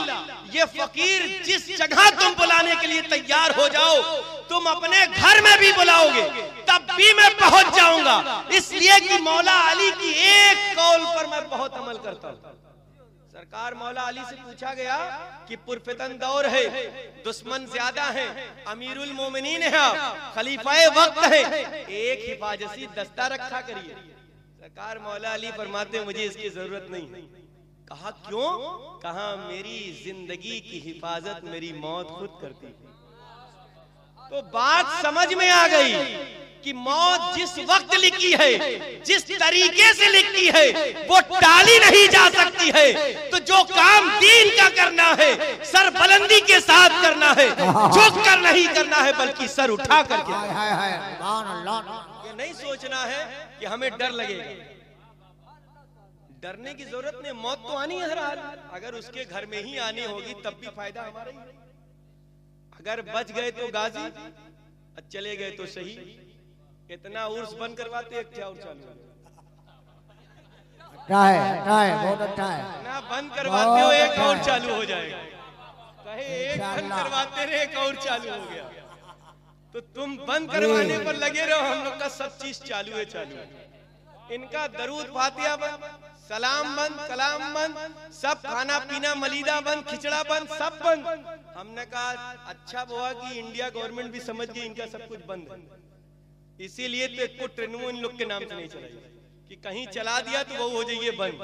ये फकीर जिस जगह तुम बुलाने के लिए तैयार हो जाओ तुम अपने घर में भी बुलाओगे तब भी मैं पहुँच जाऊँगा। इसलिए कि मौला अली की एक कौल पर मैं बहुत अमल करता हूँ। सरकार मौला अली से पूछा गया कि पुरफितन दौर है, दुश्मन ज़्यादा है, अमीरुल मोमिनीन है खलीफाए वक्त है, एक हिफाजती दस्ता रखा करिए। सरकार मौला अली फरमाते मुझे इसकी ज़रूरत नहीं। कहा, क्यों? कहा, मेरी ज़िंदगी की हिफाजत मेरी मौत खुद करती तो बात समझ में आ गई। कि मौत जिस वक्त लिखी है जिस तरीके से लिखी है वो टाली नहीं जा सकती है। तो जो काम दीन का करना है सर बुलंदी के साथ करना है झुक कर नहीं करना है बल्कि सर उठा करके। ये नहीं सोचना है कि हमें डर लगेगा। डरने की ज़रूरत नहीं मौत तो आनी है हर हाल। अगर उसके घर में ही आनी होगी तब भी फ़ायदा हमारा ही है। अगर बच गए तो गाजी चले गए तो सही। इतना उर्स बंद करवाते एक क्या चालू अच्छा है? अच्छा है? बहुत अच्छा है। इतना बंद करवाते हो एक और चालू हो जाएगा। कहे एक बंद करवाते रहे एक और चालू हो गया। तो तुम बंद करवाने पर लगे रहो हम लोग का सब चीज़ चालू है चालू है। इनका दरूद फातिहा बंद सलाम बंद कलाम बंद सब खाना पीना मलीदा बंद खिचड़ा बंद सब बंद हमने कहा अच्छा हुआ कि इंडिया गवर्नमेंट भी समझ गई इनका सब कुछ बंद है। इसीलिए तो एक ट्रेनों इन लोग के नाम से नहीं चलाई। कि कहीं चला दिया तो वो हो जाइए बंद।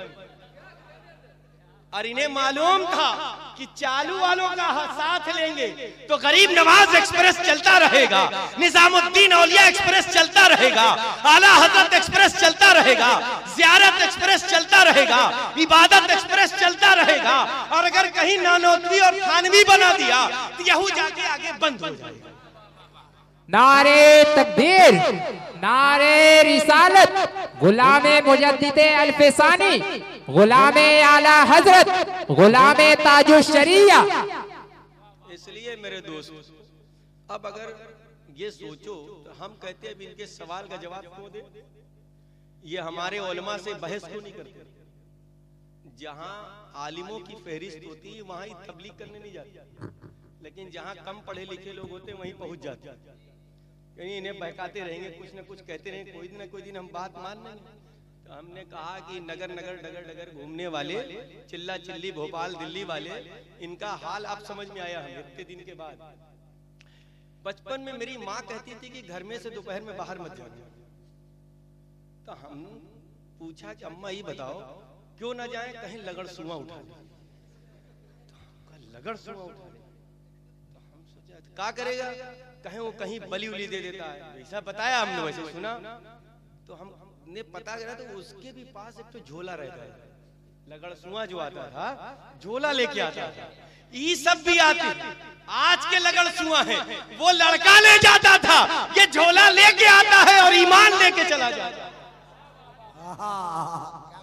और इन्हें मालूम था कि चालू वालों का साथ लेंगे तो गरीब नवाज़ एक्सप्रेस चलता रहेगा, निजामुद्दीन औलिया एक्सप्रेस चलता रहेगा, आला हज़रत एक्सप्रेस चलता रहेगा, जियारत एक्सप्रेस चलता रहेगा, इबादत एक्सप्रेस चलता रहेगा। और अगर कहीं नानोतवी और थानवी बना दिया तो यहू जाके आगे बंद हो जाएगा। नारे तकबीर नारे रिसालत, गुलाम मुजद्दिद अल्फसानी, गुलाम आला हज़रत, गुलाम ताजु शरिया। इसलिए मेरे दोस्त, अब अगर ये सोचो तो हम कहते हैं इनके सवाल का जवाब क्यों दे? ये हमारे उलमा से बहस क्यों नहीं करते? जहाँ आलिमों की फहरिस्त होती है, वहाँ तबलीग करने नहीं जाते। लेकिन जहाँ कम पढ़े लिखे लोग होते वहीं पहुँच जाते हैं। कहीं इन्हें बहकाते रहेंगे, कुछ न कुछ कहते रहेंगे, कोई दिन न कोई दिन हम बात मान लेंगे। तो हमने कहा कि नगर नगर, डगर डगर घूमने वाले, चिल्ला चिल्ली भोपाल, दिल्ली वाले, इनका हाल आप समझ में आया हमें इतने दिन के बाद। बचपन में मेरी माँ कहती थी कि घर में से दोपहर में बाहर मत जाना। तो हम पूछा कि, अम्मा, ये बताओ, क्यों ना जाए? कहीं लगड़ सुआ उठा तो लगड़ सुआ उठा ले। तो तो क्या करेगा? कहीं वो कहीं बलि उली दे देता है। ऐसा बताया हमने वैसे सुना? तो हमने पता करा तो उसके भी पास एक तो झोला रहता है लगड़ सुआ जो आता था झोला लेके आता था। ये सब भी आते आज के लगड़ सुआ है। वो लड़का ले जाता था। ये झोला लेके आता है और ईमान लेके चला जाता है।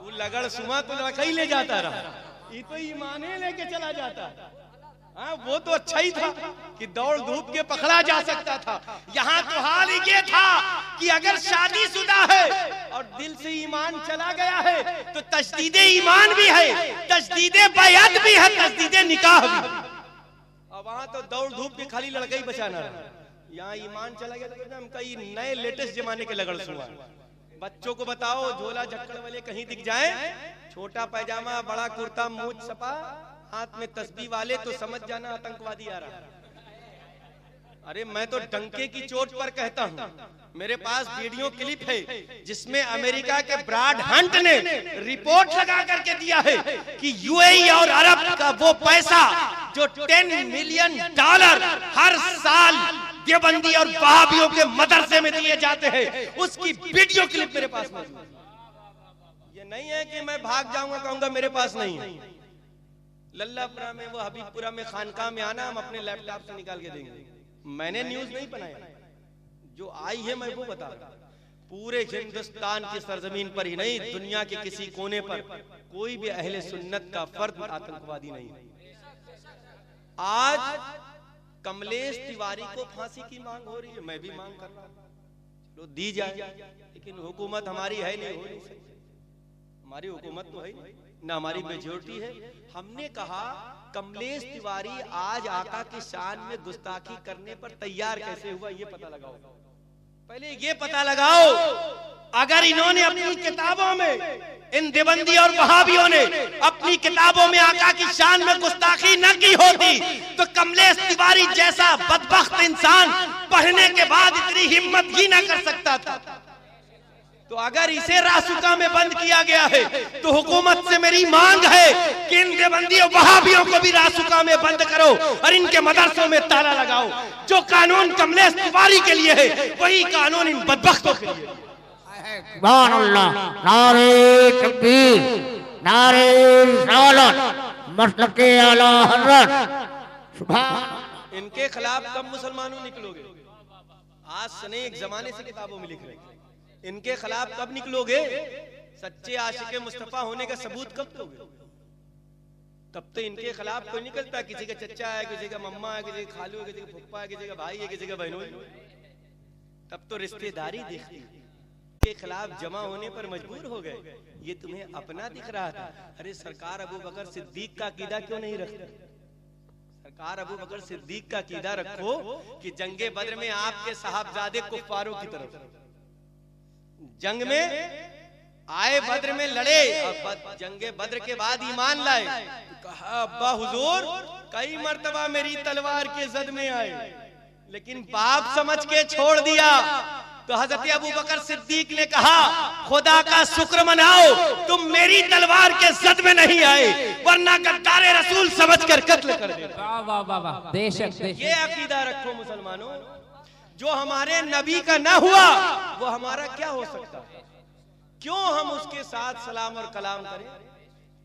वो लगड़ सुमा तो लड़का ही ले जाता रहा। ये तो ईमाने लेके चला जाता। है हाँ वो तो अच्छा ही था कि दौड़ धूप के पकड़ा जा सकता था। यहाँ तो हाल ही ये था कि अगर शादीशुदा है और दिल से ईमान चला गया है तो तजदीद ईमान भी है तजदीद बैत भी है तजदीद निकाह भी और वहाँ तो दौड़ धूप के खाली लड़का ही बचाना यहाँ ईमान चला गया तो हम कई नए लेटेस्ट जमाने के लगड़ सुआ। बच्चों को बताओ, झोला झक्कड़ वाले कहीं दिख जाए? छोटा पैजामा, बड़ा कुर्ता, मूछ, सपा। हाथ में तस्बी वाले तो समझ जाना आतंकवादी आ रहा। अरे, मैं तो डंके की चोट पर कहता हूँ। मेरे पास वीडियो क्लिप है जिसमें अमेरिका के ब्राड हंट ने रिपोर्ट लगा करके दिया है कि यूएई और अरब का वो पैसा जो 10 मिलियन डॉलर हर साल देवबंदी और वहाबियों के मदरसे में दिए जाते हैं, उसकी वीडियो क्लिप मेरे पास ये नहीं है कि मैं भाग जाऊँगा, कहूँगा मेरे पास नहीं है। लल्लापुरा में वो हबीबपुरा में खानका में आना, हम अपने लैपटॉप से निकाल के देंगे। मैंने न्यूज़ नहीं बनाया। जो आई है मैं वो बता। पूरे हिंदुस्तान की सरजमीन पर ही नहीं, दुनिया के किसी कोने पर कोई भी अहले सुन्नत का फर्द आतंकवादी नहीं है। आज कमलेश तिवारी को फांसी की मांग हो रही है, मैं भी मांग कर रहा हूँ। दी जाए। लेकिन हुकूमत हमारी है नहीं, हो नहीं हमारी हुकूमत तो है नहीं। ना हमारी मेजोरिटी है। हमने कहा, कमलेश तिवारी आज आका की शान में गुस्ताखी करने पर तैयार कैसे हुआ, ये पता लगाओ। पहले ये पता लगाओ, अगर इन्होंने अपनी किताबों में, इन देवंदी और वहाबियों ने अपनी किताबों में आका की शान में गुस्ताखी न की होती तो कमलेश तिवारी जैसा बदबख्त इंसान पढ़ने के बाद इतनी हिम्मत ही न कर सकता था। तो अगर इसे रासुका में बंद किया गया है तो हुकूमत से मेरी मांग है कि इन देवबंदियों वहाबियों को भी रासुका में बंद करो और इनके मदरसों में ताला लगाओ। जो कानून कमलेश तिवारी के लिए है वही कानून इन बदबख्तों के लिए। है। नारे तकबीर नारे आला हज़रत। इनके खिलाफ कब मुसलमानों निकलोगे? आज सने एक जमाने से किताबों में लिख रहे हैं। इनके खिलाफ कब निकलोगे? सच्चे आशिक मुस्तफ़ा होने का सबूत कब दोगे? तब तो इनके खिलाफ कोई निकलता। किसी का चच्चा है, किसी का मम्मा है, किसी का खालू है, किसी का फुप्पा है, किसी का भाई है, किसी का बहनों तब तो रिश्तेदारी दिखती। के खिलाफ जमा होने पर मजबूर हो गए। ये तुम्हें अपना दिख रहा था। अरे सरकार अबू बकर सिद्दीक का कीदा क्यों नहीं रखते? सरकार अबू बकर सिद्दीक का कीदा रखो कि जंगे बद्र में आपके साहबजादे कुफारों की तरफ़। जंग में आए बद्र में लड़े। और जंगे बद्र के बाद ईमान लाए। तो कहा अब्बा हुजूर कई मर्तबा मेरी तलवार के जद में आए। लेकिन बाप समझ के छोड़ दिया। तो हज़रत अबू बकर सिद्दीक ने कहा खुदा का शुक्र मनाओ। तुम मेरी तलवार के जद में नहीं आए वरना गद्दारे रसूल समझ कर कत्ल कर देते। वाह वाह वाह वाह। बेशक ये अकीदा रखो मुसलमानों। जो हमारे नबी का न हुआ, वो हमारा क्या हो सकता? है क्यों हम उसके साथ सलाम और कलाम करें?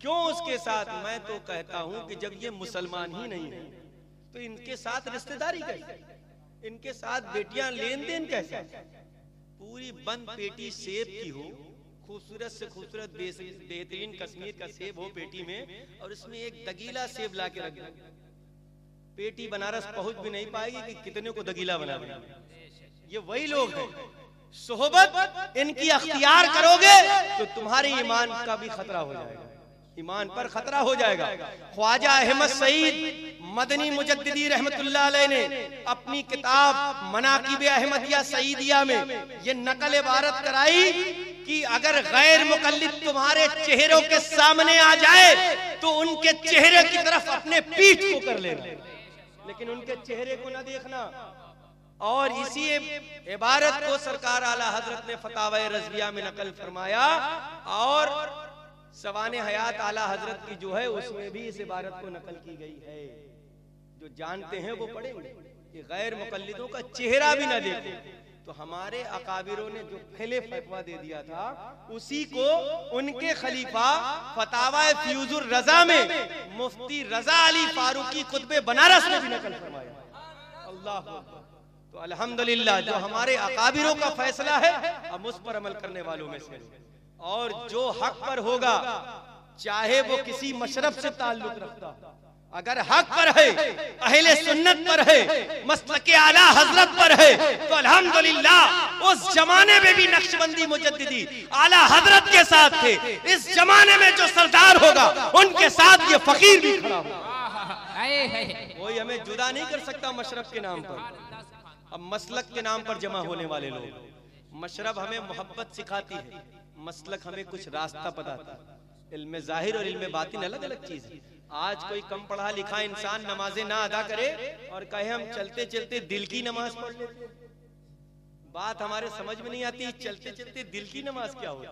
क्यों उसके साथ? मैं तो कहता हूँ कि जब ये मुसलमान ही नहीं है तो इनके साथ रिश्तेदारी कैसे? इनके साथ बेटियाँ लेन देन कैसे? पूरी बंद पेटी सेब की हो, खूबसूरत से खूबसूरत बेहतरीन कश्मीर का सेब हो पेटी में, और इसमें एक दगीला सेब ला के रख दो। पेटी बनारस पहुँच भी नहीं पाएगी कि कितने को दगीला बना देंगे। ये वही लोग हैं। सोहबत इनकी अख्तियार करोगे तो तुम्हारे ईमान का भी खतरा हो जाएगा। ईमान पर खतरा हो जाएगा। ख्वाजा अहमद सईद मदनी मुजद्दिदी रहमतुल्लाह अलैह ने अपनी किताब मनाकिब अहमदिया सईदिया में ये नकल इबारत कराई कि अगर गैर मुकल्लिद तुम्हारे चेहरों के सामने आ जाए तो उनके चेहरे की तरफ़ अपने पीठ को कर लेना। लेकिन उनके चेहरे को ना देखना। और इसी इबारत को सरकार आला हज़रत ने फतावा रजविया में नकल फरमाया। और सवान हयात आला हज़रत की जो है, उसमें भी इस इबारत को नकल की गई है। जो जानते हैं वो पढ़ेंगे कि गैर मुकलदों का चेहरा भी ना देखे। तो हमारे अकाबिरों ने जो पहले फतवा दे दिया था उसी को उनके खलीफा फतावा फ्यूजुर रजा में मुफ्ती रजा अली फारूकी खुतबे बनारस में भी नकल फरमाया। अल्लाह तो अल्हम्दुलिल्लाह जो हमारे अकाबिरों का फैसला है हम उस पर अमल करने वालों में से और जो हक पर होगा चाहे वो किसी मशरफ से ताल्लुक रखता। अगर हक पर है, अहले सुन्नत पर है मसल के आला हज़रत पर है तो अल्हम्दुलिल्लाह उस जमाने में भी नक्शबंदी मुजद्दिदी आला हज़रत के साथ थे। इस जमाने में जो सरदार होगा, उनके साथ ये फकीर भी खड़ा होगा। कोई हमें जुदा नहीं कर सकता मशरफ के नाम पर। अब मसलक के नाम पर जमा होने वाले लोग, मशरब हमें मोहब्बत सिखाती है, मसलक हमें कुछ रास्ता बताता है। इल्म ज़ाहिर और इल्म बातिन अलग अलग चीज़ है। आज कोई कम पढ़ा लिखा इंसान नमाजें ना अदा करे और कहे हम चलते चलते दिल की नमाज़ पढ़ लेते बात हमारे समझ में नहीं आती, चलते चलते दिल की नमाज़ क्या है?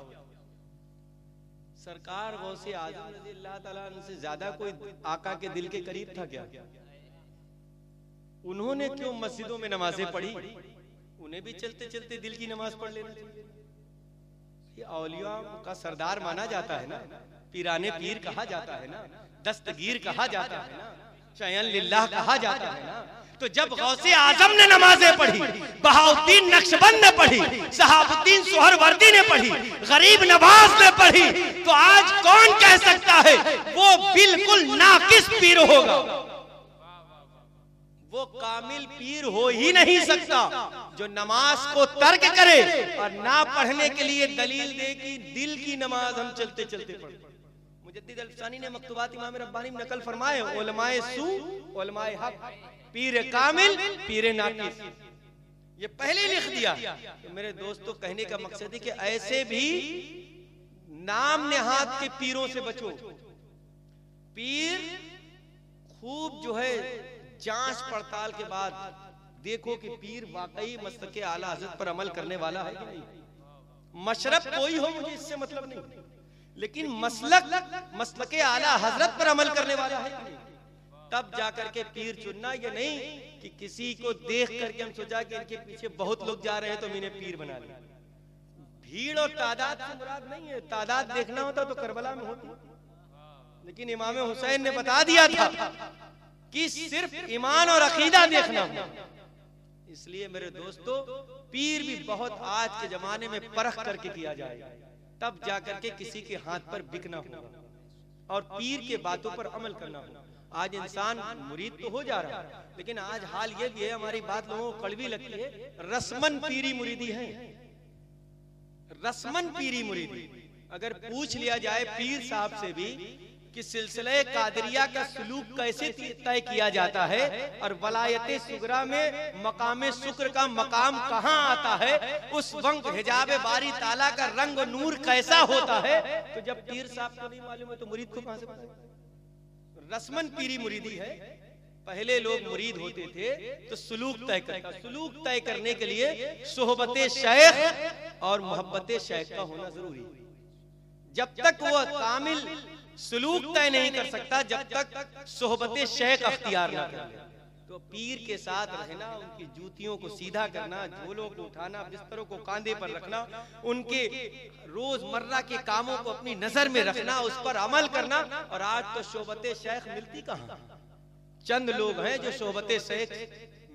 सरकार गौसे आज़म से ज़्यादा कोई आका के दिल के करीब था क्या? उन्होंने क्यों मस्जिदों में नमाजें पढ़ी? उन्हें भी चलते चलते दिल की नमाज़ पढ़ लेना ये औलिया का सरदार माना जाता है ना? पीराने पीर कहा जाता है ना? दस्तगीर कहा जाता है ना? चयन लिल्लाह कहा जाता है ना? तो जब गौसे आज़म ने नमाजें पढ़ी बहाउद्दीन नक्शबंद ने पढ़ी सहाबुद्दीन सोहरवर्दी ने पढ़ी गरीब नवाज़ ने पढ़ी। तो आज कौन कह सकता है वो बिल्कुल नाकिस पीर होगा। वो कामिल पीर हो ही नहीं सकता। जो नमाज़ को तर्क करे और ना पढ़ने के लिए दलील दे कि दिल की नमाज़ हम चलते चलते पढ़ मुजद्दिद ने मकतूबात इमाम रब्बानी में नकल फरमाए, उलमाए सू, उलमाए हक, पीर कामिल, पीर नाकिस। ये पहले लिख दिया। तो मेरे दोस्तों कहने का मकसद है कि ऐसे भी नाम नेहात के पीरों से बचो। पीर खूब जो है, जाँच पड़ताल के बाद देखो कि पीर वाकई मस्तक आला हज़रत पर अमल करने वाला है कि नहीं। मशरफ कोई हो, मुझे इससे मतलब नहीं। लेकिन मसलक मसलक आला हज़रत पर अमल करने वाला है। तब जाकर के पीर चुनना ये नहीं कि किसी को देख करके हम सोचा कि इनके पीछे बहुत लोग जा रहे हैं तो मैंने पीर बना लिया भीड़ और तादाद से मुराद नहीं है। तादाद देखना होता तो करबला में होती। लेकिन इमाम हुसैन ने बता दिया था कि सिर्फ़ ईमान और अकीदा देखना हो इसलिए मेरे दोस्तों पीर भी बहुत आज के जमाने में परख करके किया जाएगा। तब जाकर के किसी के हाथ पर बिकना होगा और पीर के बातों पर अमल करना होगा। आज इंसान मुरीद तो हो जा रहा है लेकिन आज हाल ये भी है हमारी बात लोगों को कड़वी लगती है रसमन पीरी मुरीदी है। रसमन पीरी मुरीदी। अगर पूछ लिया जाए पीर साहब से भी कि सिलसिले कादरिया का सलूक कैसे तय किया जाता है और वलायत सुगरा में मकाम शुक्र का मकाम कहाँ आता है? उस वक्त हिजाब बारी ताला का रंग नूर कैसा होता है? तो जब पीर साहब को नहीं मालूम है तो मुरीद को कहाँ से पता रस्मन पीरी मुरीदी है। पहले लोग मुरीद होते थे तो सलूक तय करता सलूक तय करने के लिए सोहबत शेख और मोहब्बत शेख का होना ज़रूरी। जब तक वो कामिल सलूक तय नहीं कर सकता, जब तक सोहबत शेख अख्तियार ना कर तो पीर के साथ रहना, उनकी जूतियों को सीधा करना, झोलों को उठाना, बिस्तरों को कांधे पर रखना, उनके रोज़मर्रा के कामों को अपनी नज़र में रखना, उस पर अमल करना, और आज तो शोबत शेख मिलती कहाँ? चंद लोग हैं जो शोबत शेख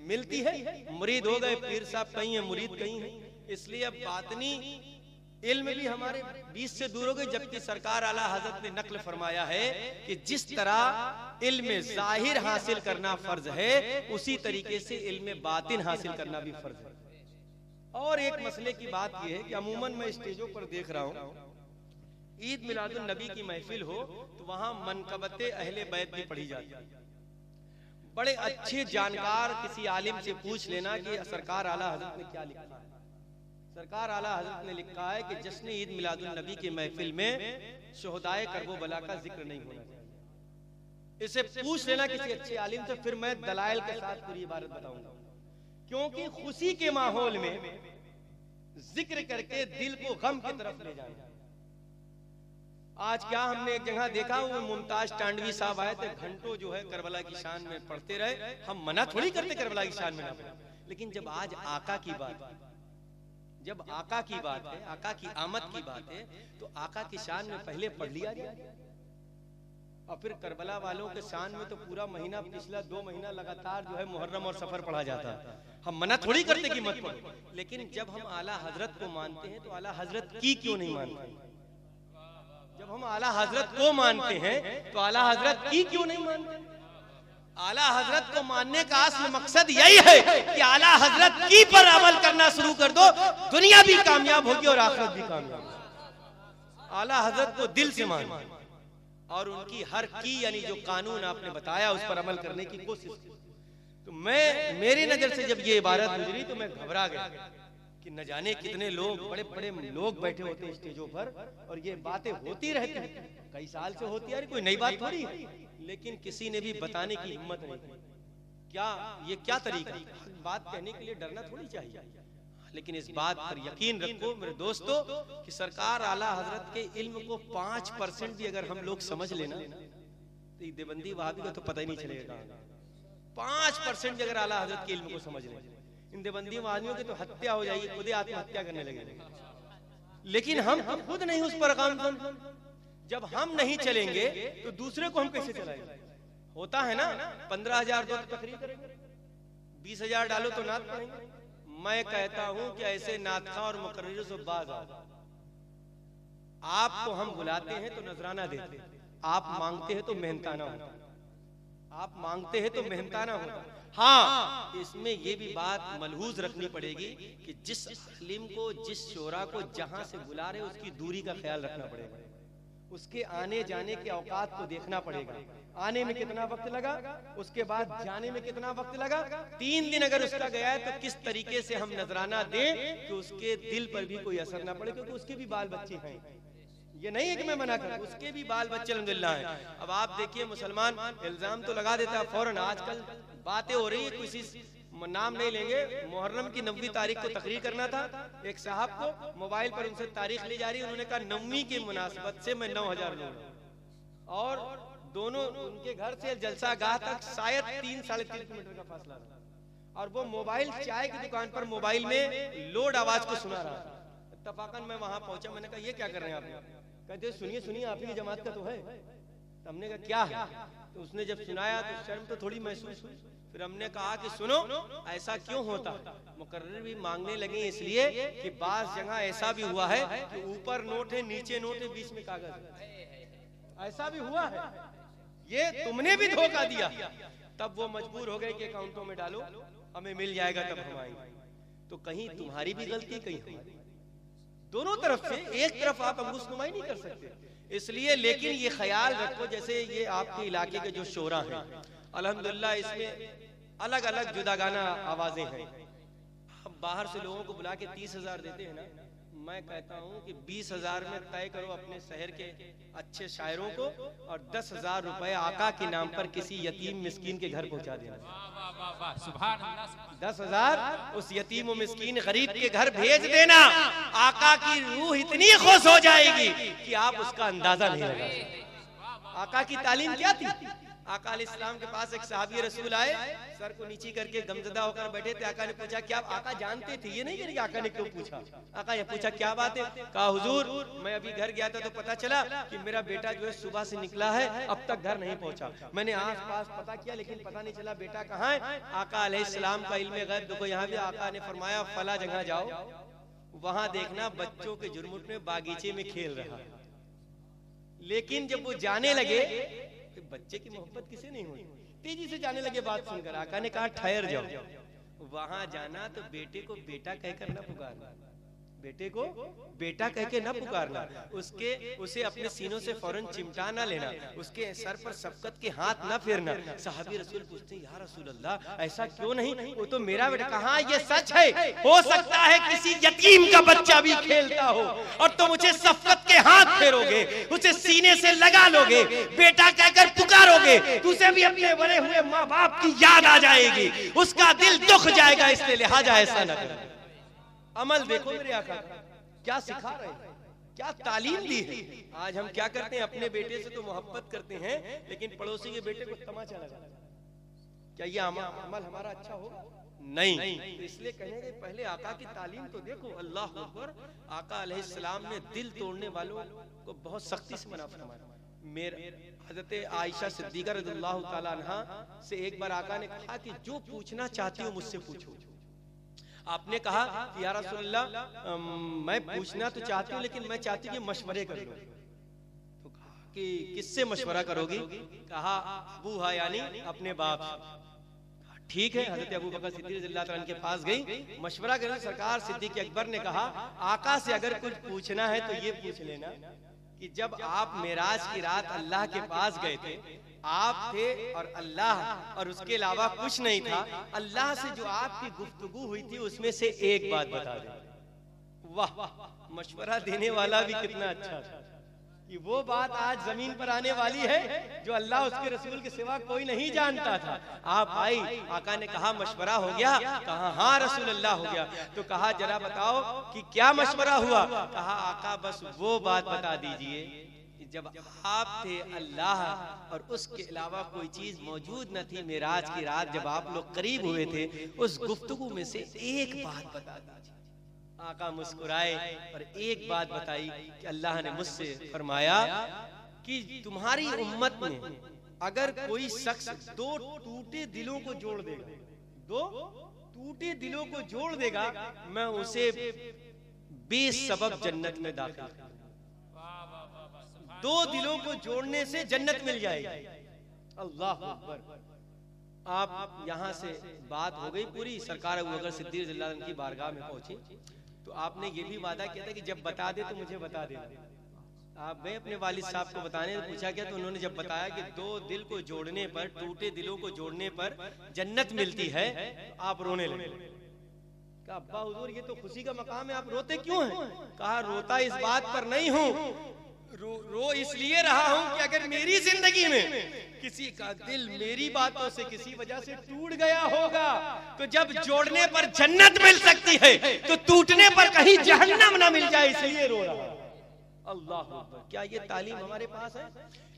मिलती है, मुरीद हो गए, पीर साहब कहीं है, मुरीद कहीं है। इसलिए अब बातनी इल्म भी हमारे बीच से दूर हो गई, जबकि सरकार आला हज़रत ने नकल फरमाया है कि जिस तरह इल्म ज़ाहिर हासिल करना फ़र्ज़ है, उसी तरीके से इल्म बातिन हासिल करना भी फ़र्ज़ है। और एक मसले की बात यह है कि अमूमन मैं स्टेजों पर देख रहा हूँ, ईद मिलादुल नबी की महफिल हो तो वहाँ मनकबत अहले बैत भी पढ़ी जाती है। बड़े अच्छे जानकार किसी आलिम से पूछ लेना कि सरकार आला हज़रत ने क्या लिखा। सरकार आला हज़रत ने लिखा है कि जश्न ईद मिलादुल नबी की महफिल में शोहदाए करबो बला का ज़िक्र नहीं होना चाहिए। इसे पूछ लेना किसी अच्छे आलिम से, फिर मैं दलाइल के साथ पूरी इबारत बताऊँगा। क्योंकि खुशी के माहौल में ज़िक्र करके दिल को गम की तरफ़ ले जाना। आज क्या हमने एक जगह देखा, वो मुमताज़ टांडवी साहब आए थे, घंटों जो है करबला की शान में पढ़ते रहे। हम मना थोड़ी करते करबला की शान में लेकिन जब आज आका की बात जब आका की बात है, आका की आमद की बात है तो आका की शान में पहले पढ़ लिया गया। और फिर करबला वालों के शान में तो पूरा महीना, पिछला दो महीना लगातार जो है मुहर्रम और सफ़र पढ़ा जाता। है हम मना थोड़ी करते कि मत पढ़ो लेकिन जब हम आला हज़रत को मानते हैं तो आला हज़रत की क्यों नहीं मानते? जब हम आला हज़रत को मानते हैं तो आला हज़रत की क्यों नहीं मानते? आला हज़रत को मानने का असल मकसद यही है कि आला हज़रत की पर अमल करना शुरू कर दो, दुनिया भी कामयाब होगी और आखिरत भी कामयाब होगी। आला हज़रत को दिल से मानो और उनकी हर की, यानी जो कानून आपने बताया, उस पर अमल करने की कोशिश तो मैं, मेरी नज़र से जब ये इबारत गुजरी तो मैं घबरा गया। कि न जाने कितने लोग, बड़े बड़े लोग बैठे होते हैं स्टेजों पर, और ये बातें होती रहती हैं। कई साल से होती है कोई नई बात थोड़ी है। लेकिन किसी ने भी बताने की हिम्मत नहीं की। क्या, ये क्या तरीका बात कहने के लिए डरना थोड़ी चाहिए। लेकिन इस बात पर यकीन रखो मेरे दोस्तों, कि सरकार आला हज़रत के इल्म को पाँच परसेंट भी अगर हम लोग समझ लेना तो देबंदी वहाँ का तो पता ही नहीं चलेगा। पाँच परसेंट भी अगर आला हज़रत के इल्म को समझ लें। इन देबंदी आदमियों की तो हत्या हो जाएगी खुद ही आत्महत्या करने लगे लेकिन हम खुद नहीं उस पर काम जब हम नहीं चलेंगे तो दूसरे को हम कैसे चलाएँगे? होता है ना पंद्रह हज़ार दो तो तकरीर करेंगे। बीस हज़ार डालो तो नात पढ़ेंगे मैं कहता हूँ कि ऐसे नातखा और मुकर्र से बाज आओ। आपको हम बुलाते हैं तो नजराना देते आप मांगते हैं तो मेहनताना होता आप मांगते हैं तो मेहनताना होता हाँ। इसमें ये भी बात मलहूज रखनी पड़ेगी कि जिस अलीम को जिस शोरा को जहाँ से बुला रहे उसकी दूरी का ख्याल रखना पड़ेगा। उसके आने जाने के औकात को देखना पड़ेगा। आने में कितना वक्त लगा? उसके बाद जाने में कितना वक्त लगा? तीन दिन अगर उसका गया है तो किस तरीके से हम नजराना दें कि उसके दिल पर भी कोई असर ना पड़े? क्योंकि उसके भी बाल बच्चे हैं। ये नहीं है कि मैं मना करूँ। उसके भी बाल बच्चे अलहमदिल्ला हैं। अब आप देखिए, मुसलमान इल्ज़ाम तो लगा देता है फ़ौरन। आजकल बातें हो रही है, किसी नाम नहीं लेंगे। मुहर्रम की नब्बी तारीख को तकरीर करना था। एक साहब को मोबाइल पर उनसे तारीख ली जा रही उन्होंने कहा नवमी की मुनासिबत से मैं नौ हज़ार लूँगा। और दोनों उनके घर से जलसा गाह तक शायद तीन, साढ़े तीन किलोमीटर का फासला था। और वो मोबाइल, चाय की दुकान पर मोबाइल में लोड आवाज़ को सुना रहा था। इतफाकन मैं वहाँ पहुँचा। मैंने कहा, ये क्या कर रहे हैं आप कहते सुनिए सुनिए, आप ही जमात का तो है। तो हमने कहा, क्या है? तो उसने जब सुनाया तो शर्म तो थोड़ी महसूस हुई। फिर हमने कहा कि, सुनो, ऐसा क्यों होता? मुकर्र भी मांगने लगे इसलिए कि बास जगह ऐसा भी हुआ है कि ऊपर नोट है, नीचे नोट है, बीच में कागज़ ऐसा भी हुआ है। ये तुमने भी धोखा दिया। तब वो मजबूर हो गए कि अकाउंटों में डालो, हमें मिल जाएगा, तब हम आएँगे। तो कहीं तुम्हारी भी गलती, कहीं हमारी। दोनों तरफ़ से एक तरफ़ आप अंगुश नुमाई नहीं कर सकते। इसलिए लेकिन ये ख्याल रखो जैसे ये आपके इलाके के जो शोरा है। अल्हम्दुलिल्लाह इसमें अलग अलग जुदागाना आवाज़ें हैं। हम बाहर से लोगों को बुला के तीस हज़ार देते हैं ना मैं कहता हूँ कि बीस हज़ार में तय करो अपने शहर के अच्छे शायरों को और दस हज़ार रुपए आका के नाम पर किसी यतीम मिस्कीन के घर पहुँचा देना। दस हज़ार उस यतीम और मिस्कीन गरीब के घर भेज देना। आका की रूह इतनी खुश हो जाएगी कि आप उसका अंदाज़ा नहीं लगा आका की तालीम क्या थी? आका इस्लाम के पास एक साहबी रसूल आए, सर को नीचे करके गमजदा होकर बैठे थे। आका ने पूछा, क्या आका जानते थे? ये नहीं कि आका ने क्यों पूछा? आका ये पूछा, क्या बात है? कहा, हुजूर, मैं अभी घर गया था तो पता चला कि मेरा बेटा जो है सुबह से निकला है, अब तक घर नहीं पहुँचा। मैंने आस पास पता किया, लेकिन पता नहीं चला बेटा कहाँ है। आका इस्लाम का इल्म गैब, देखो यहाँ भी आका ने फरमाया, फला जगह जाओ, वहाँ देखना बच्चों के जुर्मुट में बागीचे में खेल रहा लेकिन जब वो जाने लगे बच्चे की मोहब्बत किसे नहीं हुई तेज़ी से जाने लगे बात सुनकर आका ने कहा ठहर जाओ। वहाँ जाना तो बेटे को बेटा कहकर ना पुकार। बेटे को बेटा कह के न पुकारना। उसके उसे अपने सीनों से फ़ौरन चिमटा ना लेना। उसके सर पर सबकत के हाथ न फेरना। साहबी रसूल पूछते हैं, या रसूल अल्लाह ऐसा क्यों नहीं? वो तो मेरा बेटा कहा ये सच है? हो सकता है किसी यतीम का बच्चा भी खेलता हो और तुम उसे सफकत के हाथ फेरोगे उसे सीने से लगा लोगे बेटा कहकर पुकारोगे तो उसे भी अपने बड़े हुए माँ बाप की याद आ जाएगी। उसका दिल दुख जाएगा इसलिए लिहाजा ऐसा न करो। अमल देखो मेरे आका। क्या सिखा रहे हैं? क्या तालीम दी है? आज हम क्या करते हैं? अपने बेटे से तो मोहब्बत करते हैं, लेकिन पड़ोसी के बेटे को तमाचा लगा। क्या ये अमल हमारा अच्छा होगा? नहीं। नहीं। तो इसलिए कहेंगे पहले आका की तालीम तो देखो, अल्लाह आका अलैहिस्सलाम ने दिल तोड़ने वालों को बहुत सख्ती से मना फरमाया। मेरे, हज़रत आयशा सिद्दीका रज़ियल्लाहु ताला से एक बार आका ने कहा कि जो पूछना चाहती हो मुझसे पूछो। आपने कहा कि या रसूलल्लाह मैं पूछना तो चाहती हूँ, लेकिन मैं चाहती हूँ कि मशवरे कर लो। तो कि, किससे मशवरा करोगी? कहा अबू हा यानी अपने बाप ठीक है, हज़रत अबू बकर सिद्दीक के पास गई, मशवरा करने सरकार सिद्दीक अकबर ने कहा, आका से अगर कुछ पूछना है तो ये पूछ लेना कि जब आप मेराज की रात अल्लाह के पास गए थे आप थे और अल्लाह और उसके अलावा कुछ नहीं था। अल्लाह से जो आपकी गुफ्तगू हुई थी, उसमें से एक बात बता दे। वाह, मशवरा देने वाला भी कितना अच्छा था। कि वो बात आज ज़मीन पर आने वाली है, जो अल्लाह उसके रसूल के सिवा कोई नहीं जानता था। आप आई, आका ने कहा, मशवरा हो गया। कहा हाँ रसूल अल्लाह हो गया। तो कहा, जरा बताओ कि क्या मशवरा हुआ? कहा, आका, बस वो बात बता दीजिए। जब आप थे अल्लाह और उसके अलावा कोई चीज़ मौजूद न थी, मेराज की रात जब आप लोग करीब हुए थे, उस गुफ्तगू में से एक बात बता दीजिए आका मुस्कुराए और एक बात बताई कि अल्लाह ने मुझसे फरमाया कि तुम्हारी उम्मत में अगर कोई शख्स दो टूटे दिलों को जोड़ देगा, दो टूटे दिलों को जोड़ देगा, मैं उसे बेसबब जन्नत में दाखिल। दो दिलों को जोड़ने से जन्नत मिल जाएगी। अल्लाह आप यहाँ से बात हो गई पूरी, सरकार अबू बकर की बारगाह में पहुँची। तो आपने ये भी वादा किया था कि जब बता दे तो मुझे बता दे आप गए अपने वालिद साहब को बताने तो पूछा गया तो उन्होंने जब बताया कि दो दिल को जोड़ने पर, टूटे दिलों को जोड़ने पर जन्नत मिलती है, आप रोने लगे। अब्बा हुजूर, ये तो खुशी का मकाम है, आप रोते क्यों हैं? कहा, रोता इस बात पर नहीं हूँ। रो, रो इसलिए रहा हूँ कि अगर मेरी ज़िंदगी में किसी का दिल मेरी बातों से किसी वजह से टूट गया होगा तो जब जोड़ने पर जन्नत मिल सकती है तो टूटने पर कहीं जहन्नम ना मिल जाए इसलिए रो रहा अल्लाह क्या ये तालीम हमारे पास है